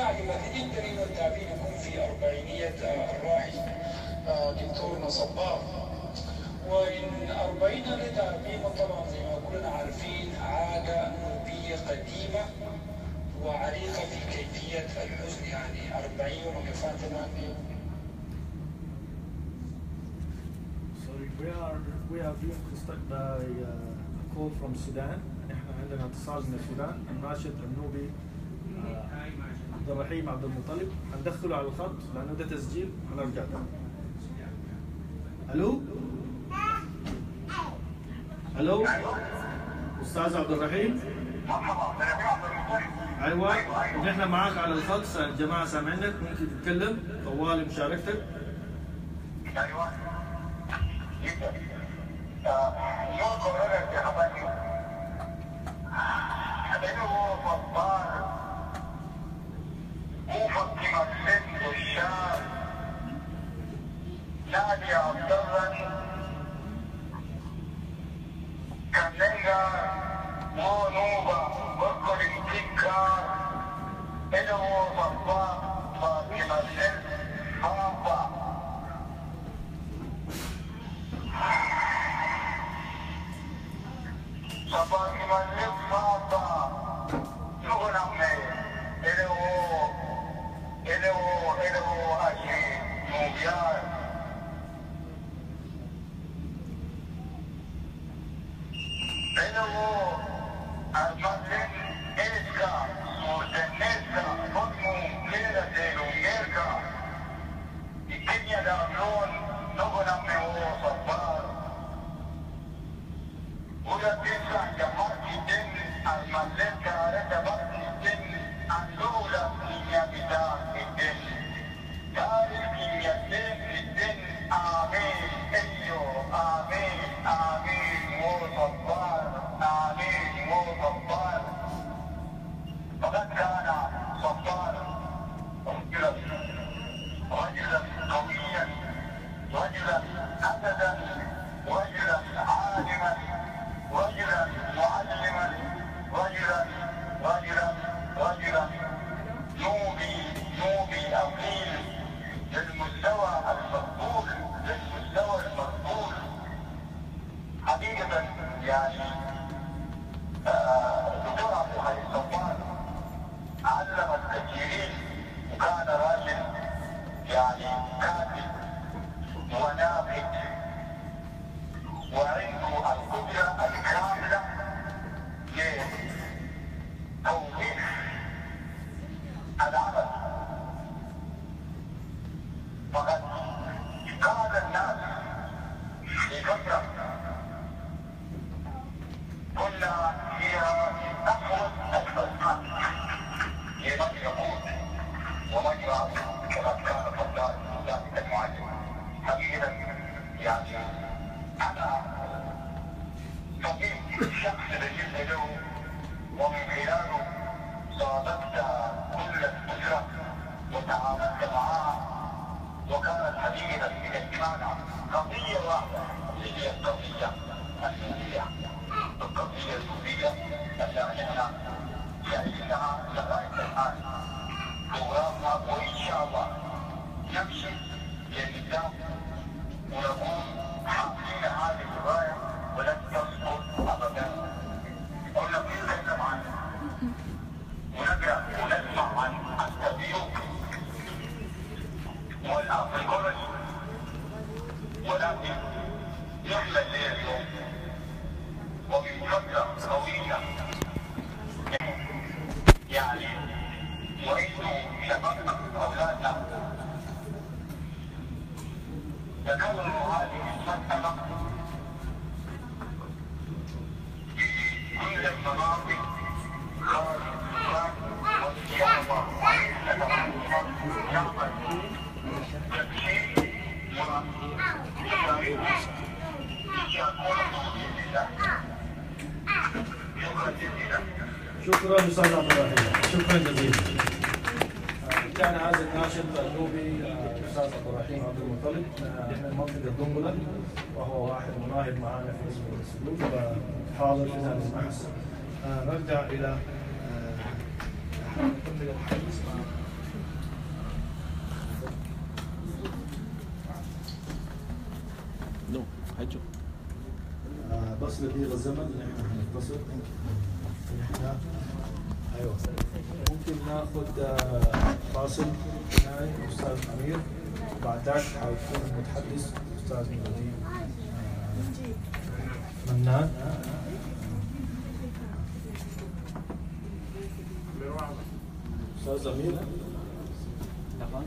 عجبتني جدا إنه التأبين يكون في أربعينية الراحل دكتورنا صباغ وإن أربعين لتأبين طبعا زي ما كلنا عارفين عادة نوبية قديمة وعريقة في كيفية الحزن يعني أربعين وقفات تمام Sorry, we are we are being contacted by a call from Sudan. عندنا اتصال من السودان. الناشط النوبي آه، عبد الرحيم عبد المطلب. هندخله على الخط لأنه ده تسجيل. هنرجع تاني. ألو؟ ألو؟ أستاذ عبد الرحيم؟ أيوه. نحن معاك على الخط. الجماعه سامعينك. ممكن تتكلم. طوال مشاركتك. أيوه. uh, إلى إلى نو حجو بس لضيق الزمن نحن إحنا هنختصر أيوه. ممكن ناخذ آه، فاصل معي أستاذ أمير. وبعد ذاك حيكون المتحدث أستاذ Tchau, Zamir. Tá bom?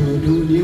فتت هدوني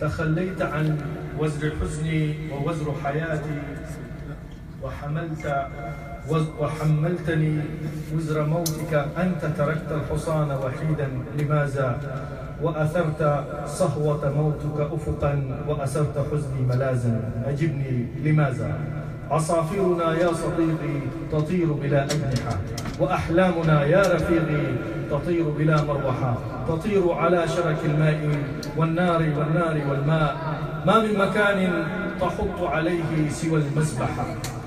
تخليت عن وزر حزني ووزر حياتي وحملت وحملتني وزر موتك. أنت تركت الحصان وحيدا لماذا؟ وأثرت صهوة موتك أفقا وأسرت حزني ملازا أجبني لماذا؟ عصافيرنا يا صديقي تطير بلا أجنحة وأحلامنا يا رفيقي تطير بلا مروحة تطير على شرك الماء والنار والنار والماء. ما من مكان تحط عليه سوى المسبحة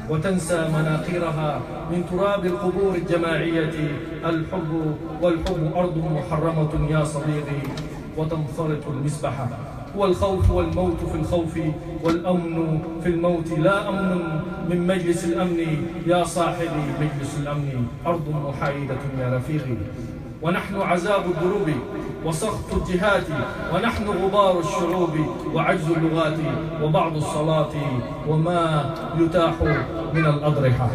وتنسى مناقيرها من تراب القبور الجماعية. الحب والحب أرض محرمة يا صديقي وتنفرط المسبحة والخوف والموت في الخوف والأمن في الموت لا أمن من مجلس الأمن يا صاحبي مجلس الأمن أرض محايدة يا رفيقي ونحن عذاب الدروب وسخط الجهات ونحن غبار الشعوب وعجز اللغات وبعض الصلاة وما يتاح من الأضرحة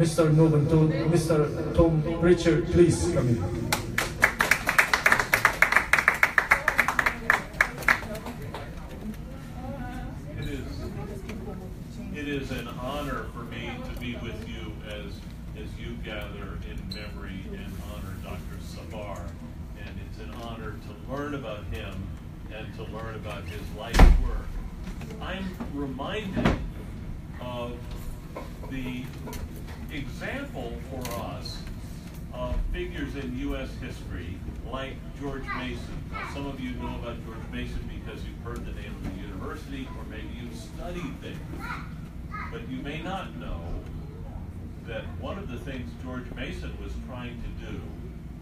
Mr. Noben Tom, Mr. Tom Richard, please come in. But you may not know that one of the things George Mason was trying to do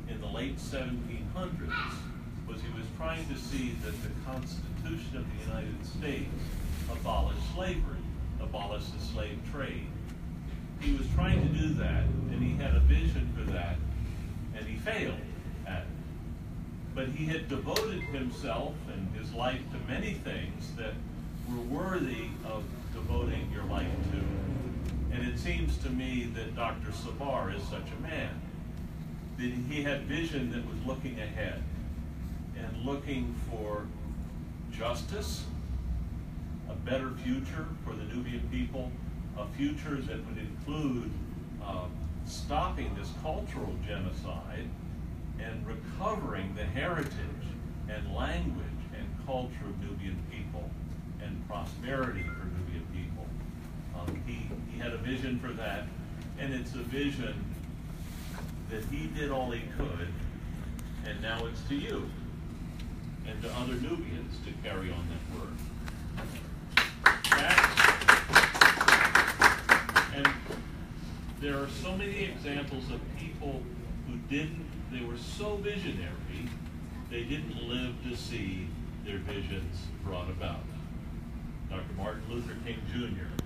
in the late 1700s was he was trying to see that the Constitution of the United States abolished slavery, abolished the slave trade. He was trying to do that, and he had a vision for that, and he failed at it. But he had devoted himself and his life to many things that were worthy of devoting your life to. And it seems to me that Dr. Sabar is such a man. That he had vision that was looking ahead and looking for justice, a better future for the Nubian people, a future that would include uh, stopping this cultural genocide and recovering the heritage and language and culture of Nubian people and prosperity for Nubian people. Um, he, he had a vision for that, and it's a vision that he did all he could, and now it's to you and to other Nubians to carry on that work. That, and there are so many examples of people who didn't, they were so visionary, they didn't live to see their visions brought about. Dr. Martin Luther King Jr.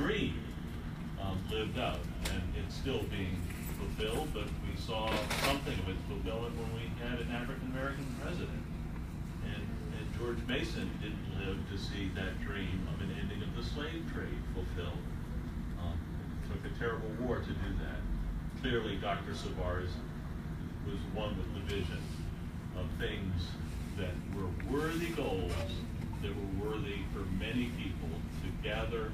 dream um, lived out, and it's still being fulfilled, but we saw something of its fulfillment when we had an African American president. And, and George Mason didn't live to see that dream of an ending of the slave trade fulfilled. Um, it took a terrible war to do that. Clearly, Dr. Sabar was one with the vision of things that were worthy goals, that were worthy for many people to gather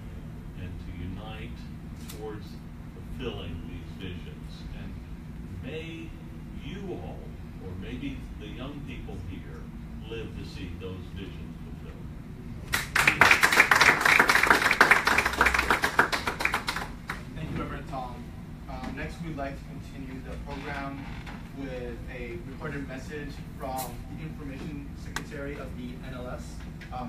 to towards fulfilling these visions. And may you all, or maybe the young people here, live to see those visions fulfilled. Thank you, Reverend Tom. Um, next, we'd like to continue the program with a recorded message from the Information Secretary of the NLS, um,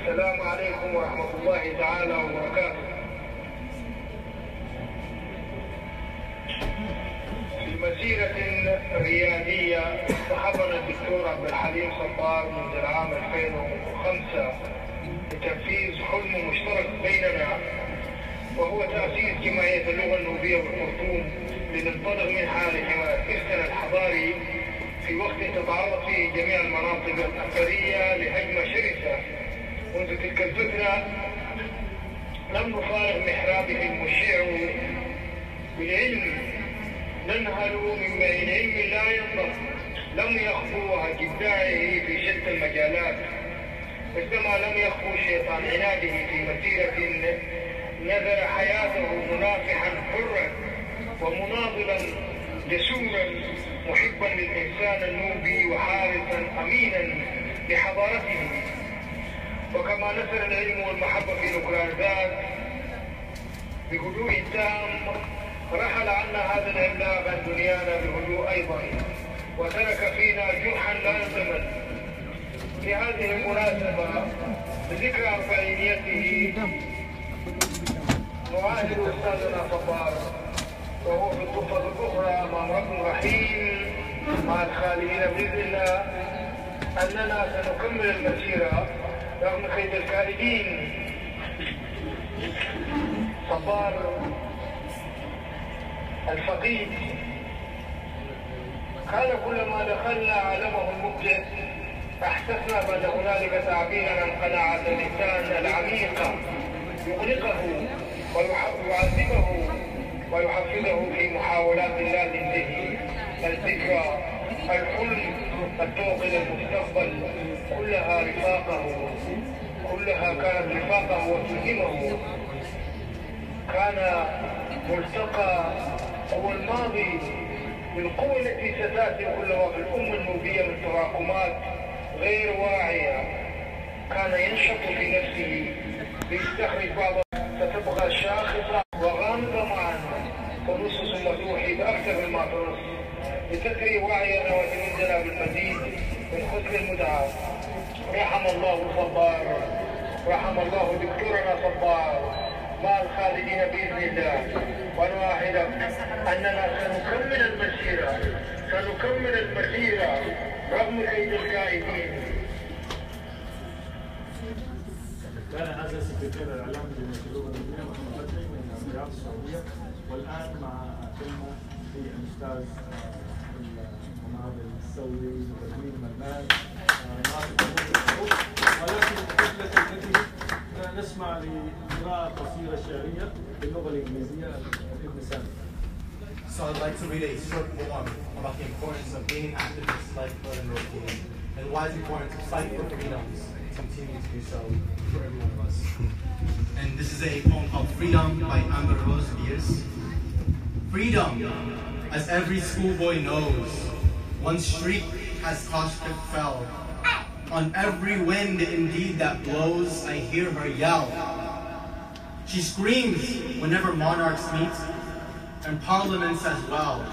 السلام عليكم ورحمة الله تعالى وبركاته في مسيرة ريادية اصطحبنا الدكتور عبد الحليم صبار منذ العام 2005 لتنفيذ حلم مشترك بيننا وهو تأسيس جمعية اللغة النوبية بالخرطوم لننطلق منها لحماية إرثنا الحضاري في وقت تتعرض فيه جميع المناطق الأثرية لهجمة شرسة. منذ تلك الفترة لم نفارق محرابه المشع بالعلم. ننهل من بين علم لا ينضب. لم يخفو أجدائه في شتى المجالات. مثلما لم يخفو شيطان عناده في مسيرة نذر حياته منافحا حرا ومناضلا جسورا محبا للإنسان النوبي وحارسا أمينا لحضارته. وكما نثر العلم والمحبة في نكران ذات بهدوء تام رحل عنا هذا العملاق عن دنيانا بهدوء أيضا وترك فينا جرحا لا ينضمن في هذه المناسبة بذكر أربعينيته نعاهد أستاذنا صبار وهو في الغرفة الأخرى أمام رب رحيم مع الخالدين بإذن الله أننا سنكمل المسيرة رغم كيد الكائدين صبار الفقيد كان كلما دخلنا عالمه المبدع احسسنا بان هنالك تعبيرا عن قناعه اللسان العميقه يغلقه ويعذبه ويحفزه في محاولات لا تنتهي الذكرى الحلم الذوق إلى المستقبل كلها رفاقه كلها كانت رفاقه وتلهمه كان ملتقى هو الماضي بالقوة التي ستأتي كلها في الأمة النوبية من تراكمات غير واعية. كان ينشط في نفسه ليستخرج بعض ستبقى رحم الله دكتورنا صبار مع الخالدين بإذن الله. ونواحدك أننا سنكمل المسيرة. سنكمل المسيرة. رغم كيد الكائدين. كان هذا سكرتير الإعلام لمشروع الدنيا محمد بدري من الرياض السعودية. والآن مع فيلمه في الأستاذ المناضل الثوري وتدوين ملمان. ولكن نسمع لقراءة قصيرة شعرية باللغة الإنجليزية ابن سامي. So I'd like to read a short poem about the importance of being an activist like Gordon Rothstein and why it's important to fight for freedoms and continue to do so for every one of us. And this is a poem called Freedom by Amber Rose Beers. Freedom, as every schoolboy knows, one streak has caustic fell. on every wind indeed that blows, I hear her yell. She screams whenever monarchs meet, and parliaments as well,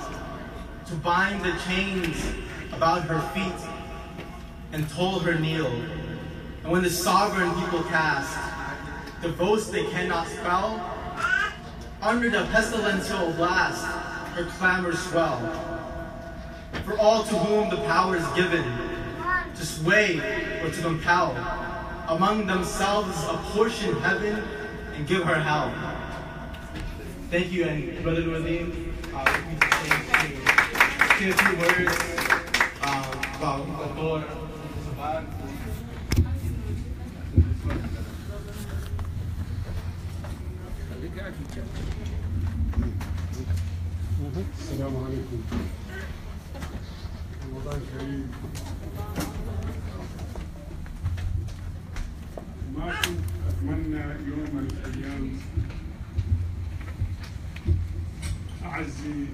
to bind the chains about her feet and toll her kneel. And when the sovereign people cast the votes they cannot spell, under the pestilential blast, her clamors swell. For all to whom the power is given, to sway or to compel, among themselves apportion heaven and give her hell. Thank you, and Brother Nuruddin, uh, let me just say, say, say a few words um, about Dr. Saban. السلام عليكم رمضان كريم ما كنت أتمنى يوم من الأيام أعزي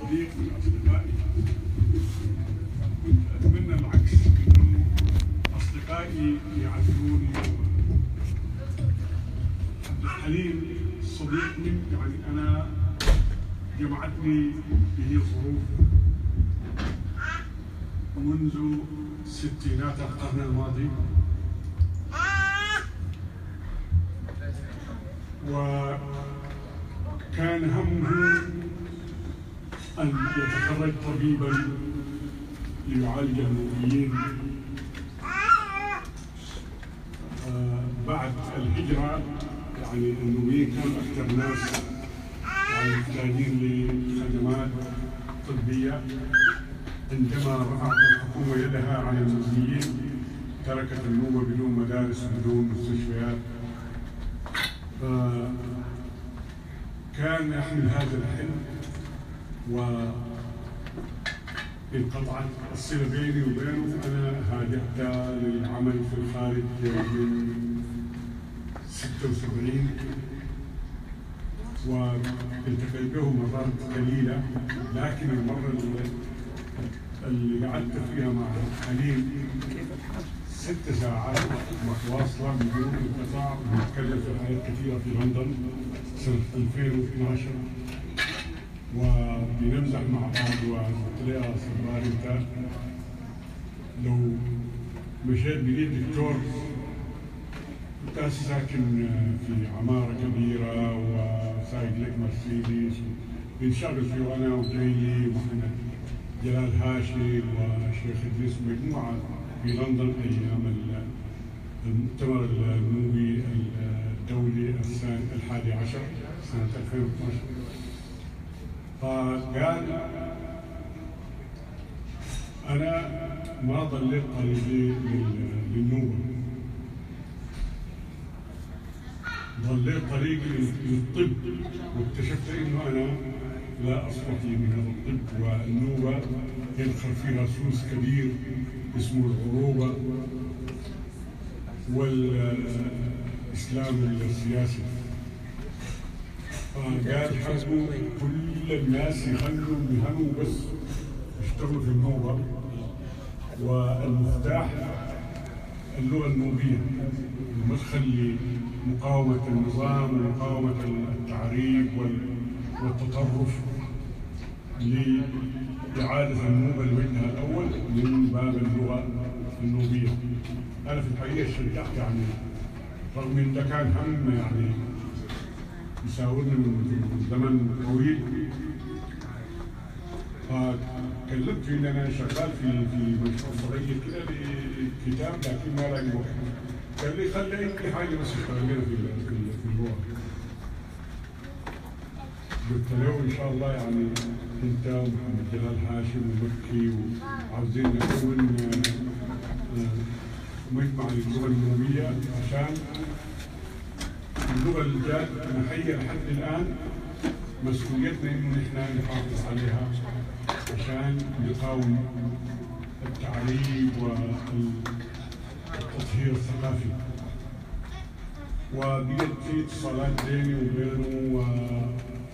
صديق من أصدقائي. كنت أتمنى العكس إنه أصدقائي يعزوني عبد الحليم صديق يعني أنا جمعتني به ظروف منذ ستينات القرن الماضي. وكان همه أن يتخرج طبيبا ليعالج آه، بعد الهجرة يعني النوبيين كانوا أكثر ناس يعني محتاجين لخدمات طبية. عندما رفعت الحكومة يدها عن النوبيين تركت النوبة بدون مدارس بدون مستشفيات. كان يحمل هذا الحلم انقطعت الصلة بيني وبينه أنا هاجرت للعمل في الخارج من 76 والتقيت به مرات قليلة لكن اللي, اللي قعدت فيها مع حليم ست ساعات متواصلة بدون انقطاع ونتكلم في حاجات كثيرة في لندن سنة 2012 وبنمزح مع بعض وقلت له يا صبار انت لو مشيت بليد دكتور كنت ساكن في عمارة كبيرة وسايق لك مرسيدس. بنشغل فيه أنا وجيلي ومحمد جلال هاشم وشيخ إدريس مجموعة. في لندن أيام ال- المؤتمر النوبي الدولي الثاني الحادي عشر سنة 2012 فقال أنا ما ضليت طريقي لل- للنوبة ضليت طريقي للطب. واكتشفت إنه أنا لا اصلح من الطب والنوبه يدخل فيها سوس كبير اسمه العروبه والإسلام السياسي. فقال حسبوا كل الناس يخلوا يهموا بس يشتغلوا في النوبة والمفتاح اللغة النوبية المدخل لمقاومة النظام ومقاومه التعريب وال- والتطرف لإعادة النوبة لوجهها الأول؟ من باب اللغة النوبية. أنا في الحقيقة شجعت يعني رغم إن ده كان هم يعني يساورني من زمن طويل. فكلمت إن أنا شغال في في مشروع صغير كده لكتاب لكن ما لاقي وقت. قال لي خلي اي حاجة بس اشتغل في في اللغة قلت له إن شاء الله يعني أنت ومحمد جلال هاشم ومكي وعاوزين نكون آه، مجمع للغة النوبيه عشان اللغة اللي جات محيه لحد الآن مسؤوليتنا انه نحن نحافظ عليها عشان نقاوم التعريب والتطهير الثقافي. وبقت في اتصالات بيني وبينه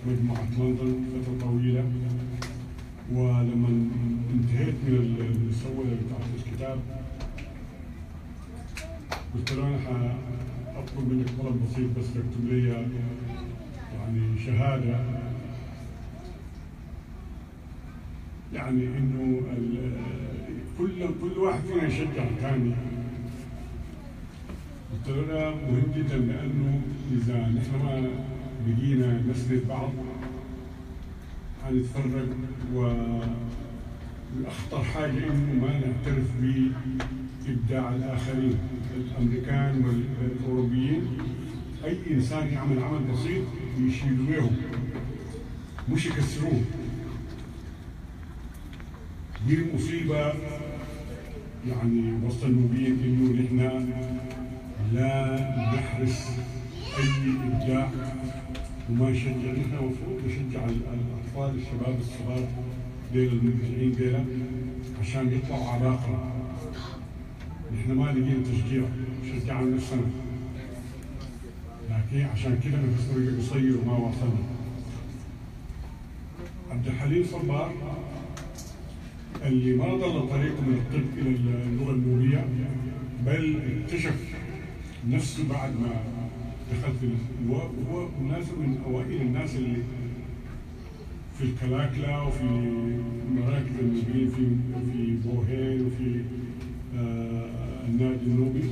ومجموعة لندن فترة طويلة. ولما انتهيت من المسودة بتاعت الكتاب قلت له أنا اطلب منك طلب بسيط بس تكتب لي يعني شهادة. يعني إنه كل كل واحد فينا يشجع الثاني. قلت له مهم جدا لأنه إذا نحن ما بقينا نسند بعض. حنتفرق و الأخطر حاجة إنه ما نعترف بإبداع الآخرين الأمريكان والأوروبيين. أي إنسان يعمل عمل بسيط يشيلوا له مش يكسروه دي مصيبة يعني وسط النوبيين إنه نحن لا نحرس أي إبداع. وما نشجع نحن المفروض نشجع الأطفال الشباب الصغار ديل المبدعين ديلا عشان يطلعوا عباقرة نحن ما لقينا تشجيع شجعنا نفسنا. لكن عشان كده نفسنا قصير وما وصلنا عبد الحليم صبار اللي ما ضل طريقه من الطب إلى اللغة النوريه بل اكتشف نفسه بعد ما دخل في ال- هو هو مناسب من أوائل الناس اللي في الكلاكلا وفي مراكز النوبيين في في بوهين وفي آه النادي النوبي.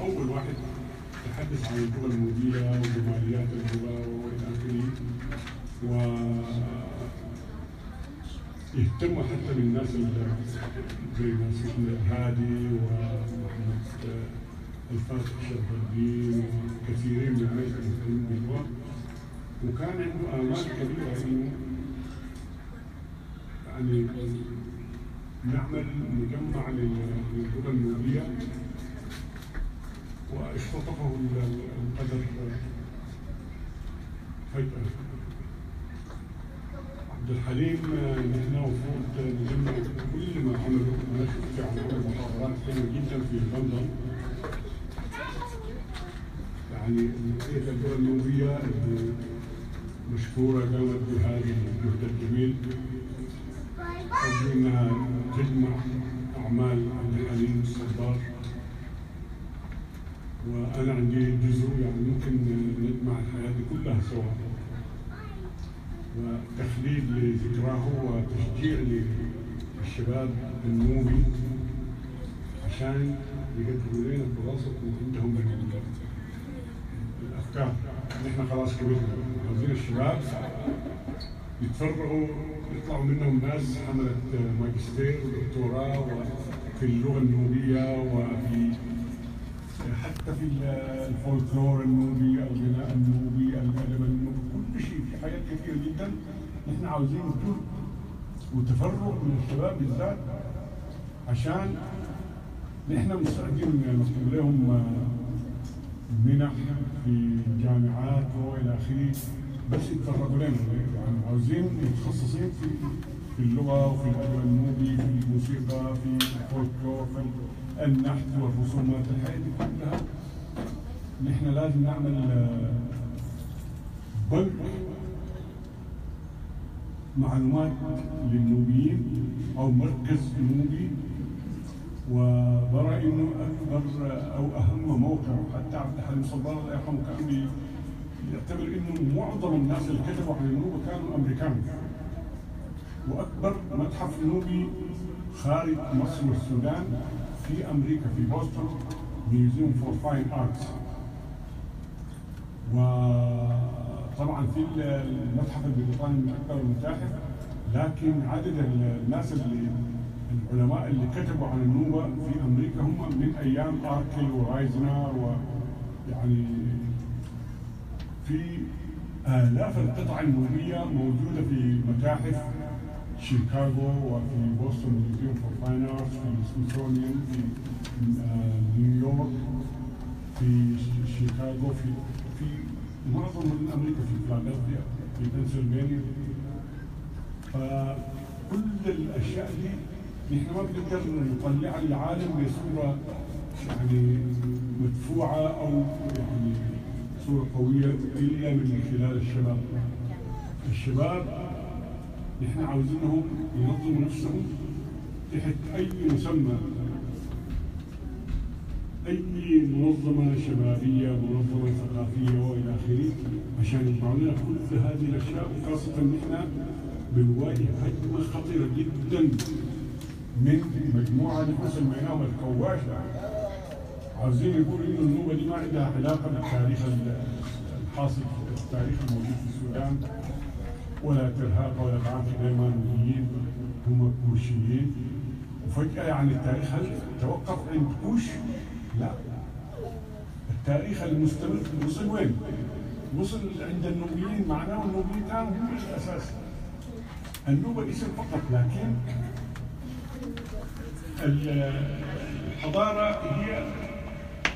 أول واحد تحدث عن اللغة النوبية وجماليات اللغة وإلى آخره. و يهتموا حتى بالناس اللي زي ناس هادي ومحمد الفاتح شرف الدين وكثيرين من الناس المهتمين باللغة وكان عنده امال كبيرة انه يعني نعمل مجمع لل- للغه النوبيه واختطفه ال- القدر فجأة. عبد الحليم نحن المفروض نجمع كل ما عملوا أنا شفت يعني عمل محاضرات حلوة جدا في لندن. يعني الدول النوبيه اللي مشكوره قامت بهذا الجهد الجميل أرجو إنها تجمع أعمال عبد الحليم الصبار. وأنا عندي جزء يعني ممكن نجمع الحياة دي كلها سوا. وتخليد لذكراه وتشجيع للشباب النوبي عشان يقدموا لنا عندهم من الافكار نحن خلاص كبرنا. عاوزين الشباب يتفرغوا يطلعوا منهم ناس عملت ماجستير ودكتوراه في اللغة النوبية وفي حتى في الفولكلور النوبي الغناء النوبي الأدب النوبي كل شيء في حاجات كثيرة جدا. نحن عاوزين جهد وتفرغ من الشباب بالذات عشان نحن مستعدين نكتب لهم منح في جامعات وإلى آخره. بس يتفرغوا لنا يعني عاوزين متخصصين في في اللغة وفي الادب النوبي في الموسيقى في الفولكلور في النحت والرسومات الحياة دي كلها. نحن لازم نعمل آه، بنك معلومات للنوبيين أو مركز نوبي وبرى انه أكبر أو أهم موقع حتى عبد الحليم صبار الله يرحمه كان بي- يعتبر إنه معظم الناس اللي كتبوا عن النوبه كانوا أمريكان. وأكبر متحف نوبي خارج مصر والسودان في أمريكا في بوسطن Museum for Fine Arts وطبعا في المتحف البريطاني من أكبر المتاحف لكن عدد الناس اللي العلماء اللي كتبوا عن النوبة في أمريكا هم من أيام آركل ورايزنر ويعني في آلاف القطع النوبية موجودة في متاحف شيكاغو وفي بوسطن Museum for Fine Arts في السميثسونيان في آه، نيويورك في شيكاغو في في معظم من أمريكا في فيلادلفيا في بنسلفانيا. فكل الأشياء دي نحن ما بنقدر نطلعها للعالم بصورة يعني مدفوعة أو يعني صورة قوية إلا من خلال الشباب. الشباب نحن عاوزينهم ينظموا نفسهم تحت أي مسمى أي منظمة شبابية منظمة ثقافية وإلى آخره عشان يجمعوا لنا كل هذه الأشياء وخاصة نحن بنواجه هجمه خطيره جدا من مجموعة نحن سميناهم الكواشه عاوزين يقولوا إنه النوبة دي ما عندها علاقة بالتاريخ الحاصل التاريخ الموجود في السودان ولا ترهاب ولا طعام سليمانيين هم كوشيين وفجأة يعني التاريخ هل توقف عند كوش؟ لا التاريخ المستمر وصل وين؟ وصل عند النوبيين معناه النوبيين كانوا هم الأساس النوبة اسم فقط لكن الحضارة هي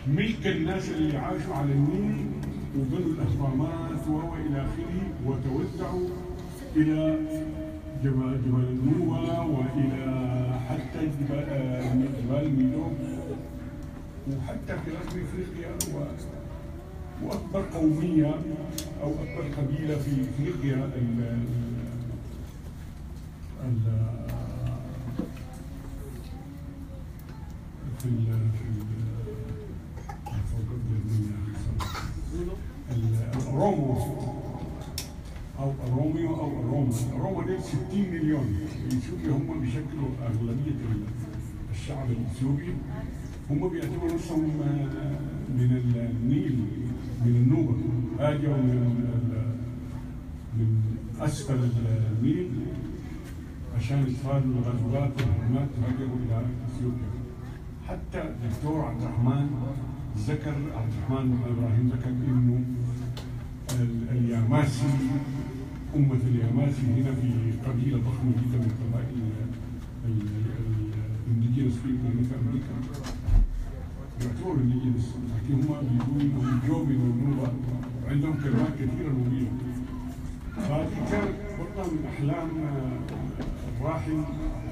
ملك الناس اللي عاشوا على النيل وبنوا الأهرامات وإلى آخره وتوزعوا إلى جبال جبال وإلى حتى جبال جبال وحتى في غرب إفريقيا. وأكبر قومية أو أكبر قبيلة في إفريقيا ال... ال... في ال... في ال... ال- الأورومو أو أروميو أو أروما الأروما دول 60 مليون الإثيوبيا هم بيشكلوا أغلبية ال- الشعب الإثيوبي هم بيعتبروا نفسهم آه، من النيل من النوبة هاجروا من من أسفل النيل عشان يتفادوا الغزوات والهجمات وهاجروا إلى إثيوبيا حتى الدكتور عبد الرحمن ذكر عبد الرحمن إبراهيم ذكر إنه ال- الياماسي أمة الياماسي هنا في قبيلة ضخمة جدا من قبائل ال indigenous في أمريكا. يعتبروا indigenous لكن هم بيقولوا إنهم جوا من النوبة وعندهم كلمات كثيرة نوبية فهذه برضه واحدة من أحلام آه، الراحل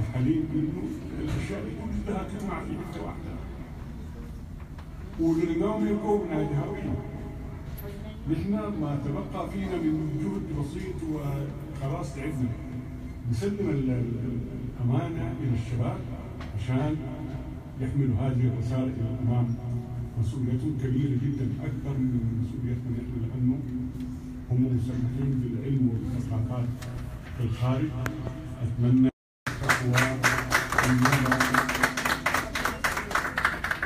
الحليم إنه الأشياء كلها تجمع في حتة واحدة ولقاهم يلقوا بنادي هاوية نحن ما تبقى فينا من جهد بسيط وخلاص تعبنا نسلم ال- ال- الامانه إلى الشباب عشان يحملوا هذه الرساله إلى الامام مسؤوليتهم كبيره جدا اكبر من مسؤوليتنا نحن لأنه هم مسلحين بالعلم والثقافات في الخارج اتمنى التقوى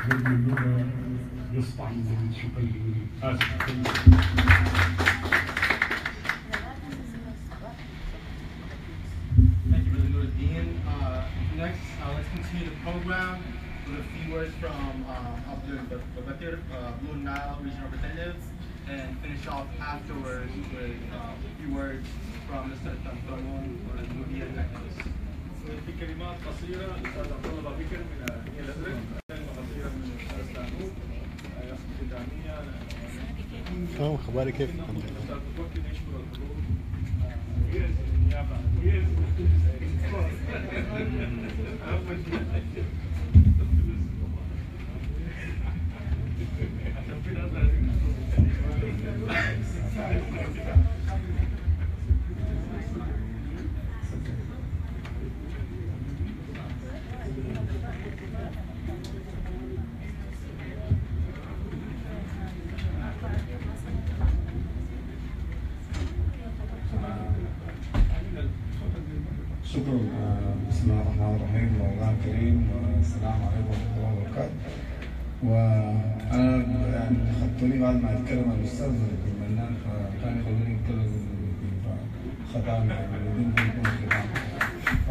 نجم النبى يسطع من شكل اسف Thank you, Brother Nuruddin. Uh, next, uh, let's continue the program with a few words from uh, Abdul Babatir, uh, Blue Nile Regional Representative, and finish off afterwards with uh, a few words from Mr. Tantamun or Nubian Necklace. في كلمات قصيرة الأستاذ عبد الله بكر من النيل الأزرق تمام اخباري كيف؟ الحمد لله <laughs> وأنا يعني خدتوني بعد ما أتكلم عن الأستاذ المنان فكان يخلوني اتكلم يعني بدون ختام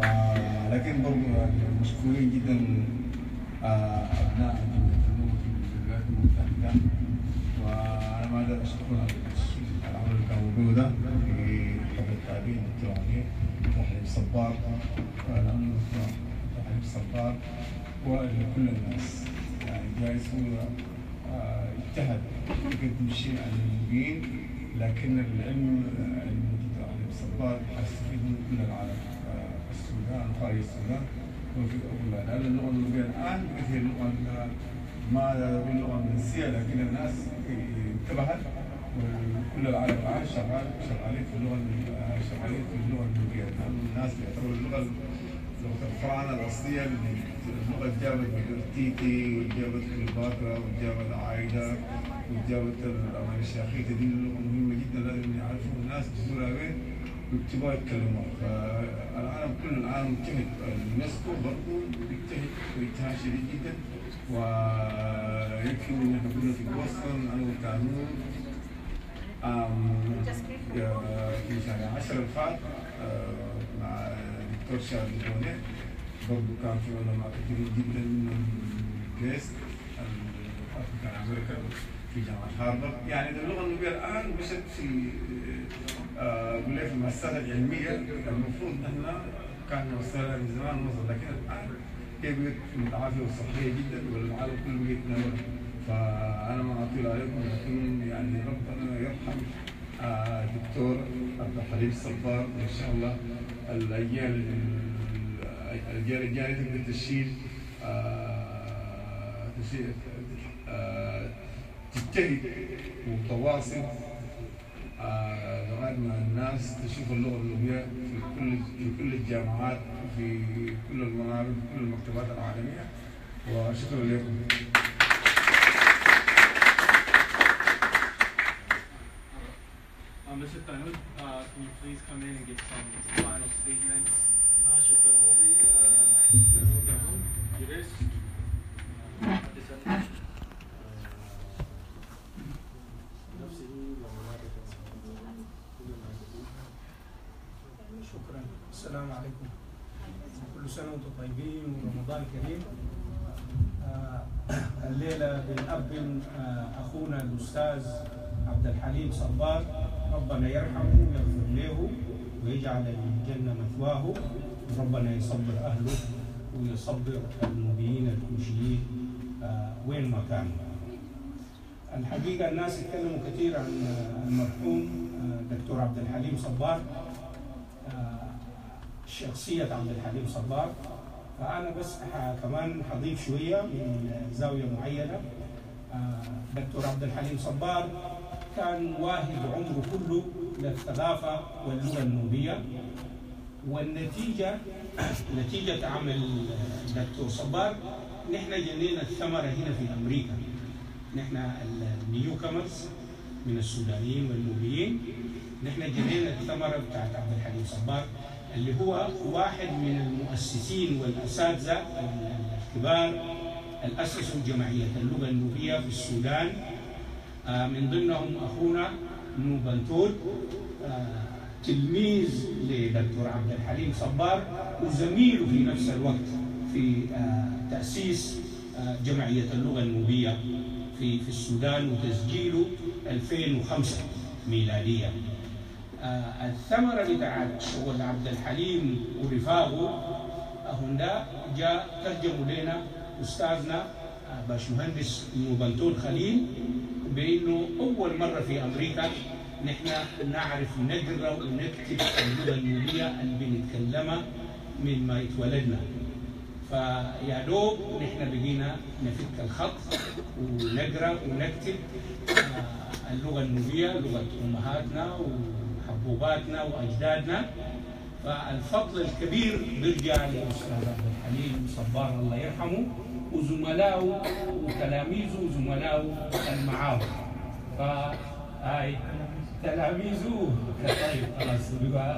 ف- لكن برضه يعني مشكورين جدا آه، أبناء الولايات المتحدة. وأنا ما أقدر اشكرهم العمل اللي كانوا بيقولوا ده في حفل التعبير الدكتور امير وحبيب صبار والأمن وحبيب صبار ولكل الناس. هو آه، اجتهد يقدم شيء عن النوبيين لكن العلم علم صبار حيستفيد منه كل العالم. آه، السودان وخارج السودان وفي أوروبا لأن اللغة النوبية الآن مثل اللغة ال- ما هذه اللغة النمسية لكن الناس انتبهت وكل العالم الآن شغال شغالين في اللغة ال- شغالين في اللغة لأن الناس بيعتبروا اللغة الأصلية اللغة اللي جابت تيتي وجابت كليوباترا وجابت عايدة وجابت الأمان الشاخيتة دي مهمة جدا لازم يعرفوا الناس بيقولها وين ويكتبوها يتكلموها فالعالم كل العالم مجتهد اليونسكو برضه بيجتهد واجتهاد شديد جدا. ويكفي إن إحنا كنا في بوسطن أنا يا- في شهر 10 اللي فات آه، مع الدكتور البوني برضه كان في علماء كثيرين جدا منهم جيست ال African American في جامعه هارفارد يعني اللغة النوبيه الان مشت في أقول لك المؤسسات العلميه المفروض نحن كان نوصلها من زمان نوصل لكن الان هي بقت متعافيه وصحيه جدا والعالم كله بقى يتناولها فانا ما اطيل عليكم لكن يعني ربنا يرحم آه، دكتور عبد الحليم الصبار ان شاء الله الأجيال الأجيال الجاية تقدر تشيل آه، تشيل آه، تجتهد وتواصل آه، لغاية ما الناس تشوف اللغة النوبيه في كل في كل الجامعات وفي كل المنابر في كل المكتبات العالمية وشكرا لكم. Can you please come in and give some final statements? شكرا. السلام عليكم. كل سنة وأنتم طيبين ورمضان كريم. آه، الليلة بنقبل آه، أخونا الأستاذ عبد الحليم صبار. ربنا يرحمه ويغفر له ويجعل الجنة مثواه. وربنا يصبر أهله ويصبر النوبيين الكوشيين آه، وين ما كانوا الحقيقة الناس اتكلموا كثير عن آه، المرحوم آه، دكتور عبد الحليم صبار. شخصية عبد الحليم صبار. فأنا بس كمان حضيف شوية من زاوية معينة. دكتور عبد الحليم صبار كان واهب عمره كله للثقافة واللغة النوبية والنتيجة <clears throat> نتيجة عمل دكتور صبار. نحن جنينا الثمرة هنا في أمريكا. نحن النيو كامرز من السودانيين والنوبيين نحن جنينا الثمرة بتاعت عبد الحليم صبار اللي هو واحد من المؤسسين والأساتذة الكبار الأسسوا جمعية اللغة النوبية في السودان. من ضمنهم أخونا نوبنتول آه، تلميذ لدكتور عبد الحليم صبار وزميله في نفس الوقت في آه، تأسيس آه، جمعية اللغة النوبية في في السودان وتسجيله 2005 ميلادية. آه، الثمرة بتاعت شغل عبد الحليم ورفاقه هندا جاء ترجموا لنا أستاذنا آه، باشمهندس نوبنتول خليل. بأنه أول مرة في أمريكا نحن نعرف نقرأ ونكتب اللغة النوبية اللي بنتكلمها من ما اتولدنا فيا دوب نحن بقينا نفك الخط ونقرأ ونكتب آه، اللغة النوبيه لغة أمهاتنا وحبوباتنا وأجدادنا. فالفضل الكبير بيرجع للاستاذ عبد الحليم صبار الله يرحمه. وزملائه وتلاميذه وزملائه المعاون فهاي تلاميذه طيب خلاص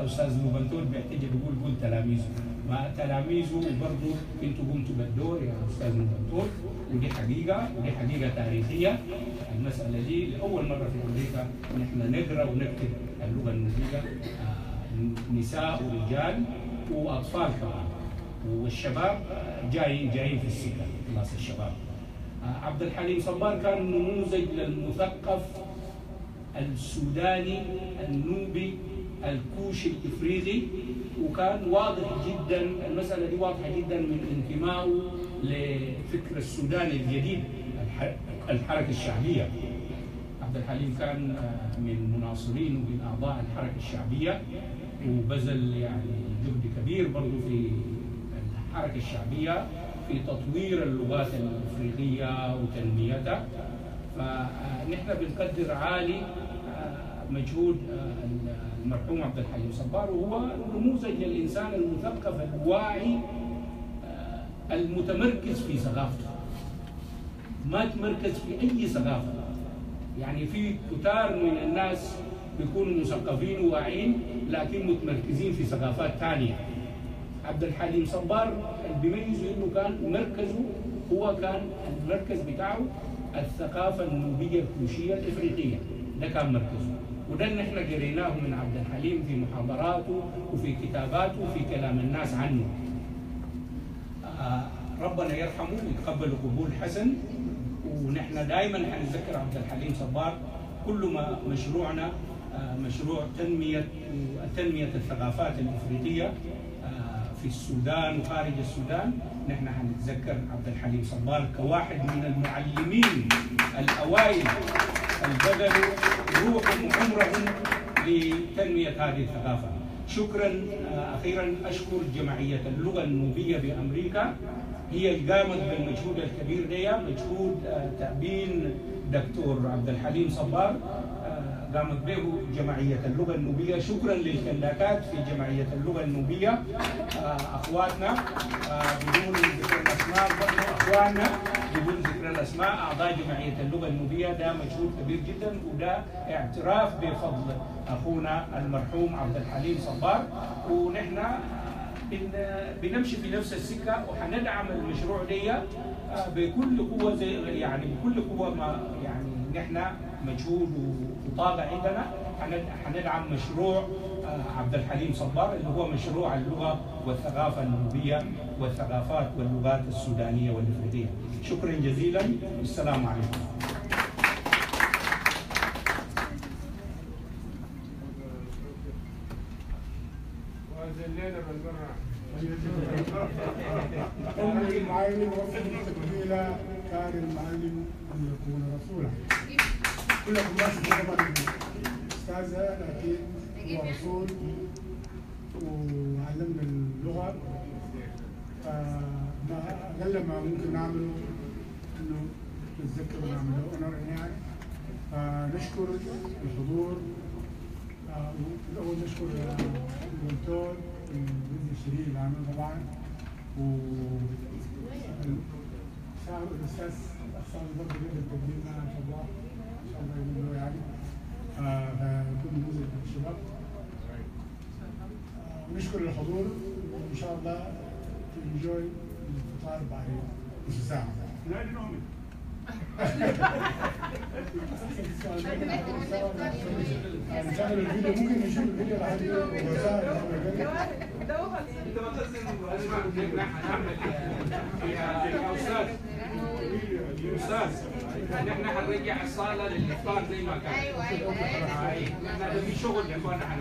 أستاذ نوبنتول بيحتاج بيقول قول تلاميذه ما تلاميذه برضه أنتوا قمتوا بالدور يا أستاذ نوبنتول ودي حقيقه ودي حقيقه تاريخيه المساله دي لاول مره في أمريكا نحن نقرا ونكتب اللغة النوبيه آه، نساء ورجال واطفال كمان والشباب آه، جايين جايين في السكة خلاص الشباب. آه، عبد الحليم صبار كان نموذج للمثقف السوداني النوبي الكوشي الإفريقي وكان واضح جدا المسألة دي واضحة جدا من انتمائه لفكر السودان الجديد الح- الحركة الشعبية. عبد الحليم كان آه، من مناصرين ومن أعضاء الحركة الشعبية وبذل يعني جهد كبير برضه في الحركة الشعبية في تطوير اللغات الإفريقية وتنميتها. فنحن بنقدر عالي آه، مجهود آه، المرحوم عبد الحليم صبار وهو نموذج للإنسان المثقف الواعي آه، المتمركز في ثقافته. ما تمركز في أي ثقافة. يعني في كتار من الناس بيكونوا مثقفين وواعيين لكن متمركزين في ثقافات ثانية. عبد الحليم صبار اللي بيميزه إنه كان مركزه هو كان المركز بتاعه الثقافة النوبية الكوشية الإفريقية. ده كان مركزه. وده اللي إحنا قريناه من عبد الحليم في محاضراته وفي كتاباته وفي كلام الناس عنه. آه، ربنا يرحمه ويتقبل قبول حسن. ونحن دائما حنتذكر عبد الحليم صبار كل ما مشروعنا آه، مشروع تنمية تنمية الثقافات الإفريقية. في السودان وخارج السودان. نحن حنتذكر عبد الحليم صبار كواحد من المعلمين الأوائل اللي بذلوا روحهم وعمرهم لتنمية هذه الثقافة. شكرا آه، أخيرا أشكر جمعية اللغة النوبية بأمريكا. هي اللي قامت بالمجهود الكبير ده مجهود آه، تأبين دكتور عبد الحليم صبار. قامت به جمعية اللغة النوبية. شكرا للكلاكات في جمعية اللغة النوبية. آه، أخواتنا آه، بدون ذكر الأسماء أخواننا بدون ذكر الأسماء أعضاء جمعية اللغة النوبية ده مجهود كبير جدا وده اعتراف بفضل أخونا المرحوم عبد الحليم صبار. ونحن بن- بنمشي في نفس السكة وحندعم المشروع دي آه، بكل قوة زي يعني بكل قوة ما يعني نحن مجهود وطاقه عندنا حند- حندعم مشروع آه، عبد الحليم صبار اللي هو مشروع اللغة والثقافة النوبية والثقافات واللغات السودانية والإفريقية. شكرا جزيلا والسلام عليكم. المعلم كان المعلم أن يكون رسولا كلكم ما طبعا أستاذة لكن هو رسول وعلمنا اللغة. فما أقل ما ممكن نعمله إنه نتذكر ونعمل له اونر يعني. فنشكر الحضور. آه، الأول نشكر الدكتور الجزء الشريف اللي عمله طبعا و الاستاذ صاحب برضه جدا التقديم ما شاء الله. الله يعني آه، فيكون ونشكر الحضور وإن شاء الله تنجوي الفطار بعد نص ساعه لا نؤمن ممكن نشوف الفيديو هنرجع الصالة للإفطار زي ما كان. أيوه أيوه إحنا في شغل يا اخوانا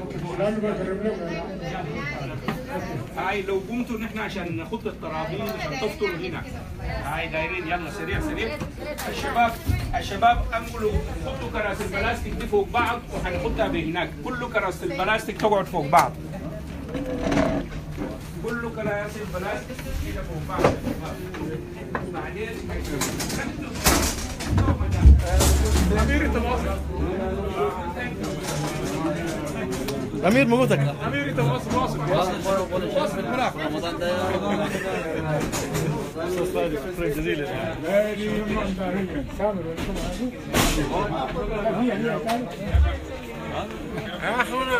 هاي لو قمتوا نحن عشان نخط الترابيز عشان تفطروا هنا. هاي دايرين يلا سريع سريع. الشباب الشباب أنقلوا حطوا كراسي البلاستيك دي فوق بعض وهنحطها بهناك. كل كراسي البلاستيك تقعد فوق بعض. كل كراسي البلاستيك كده فوق بعض. بعدين أمير أنت واصل أمير موتك. أمير أنت واصل واصل واصل واصل الملعب رمضان ده شكرا جزيلا يا اخونا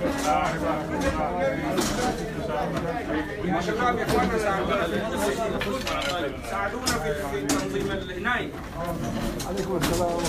يا شباب يا اخوانا ساعدونا في في تنظيم الهناي عليكم السلام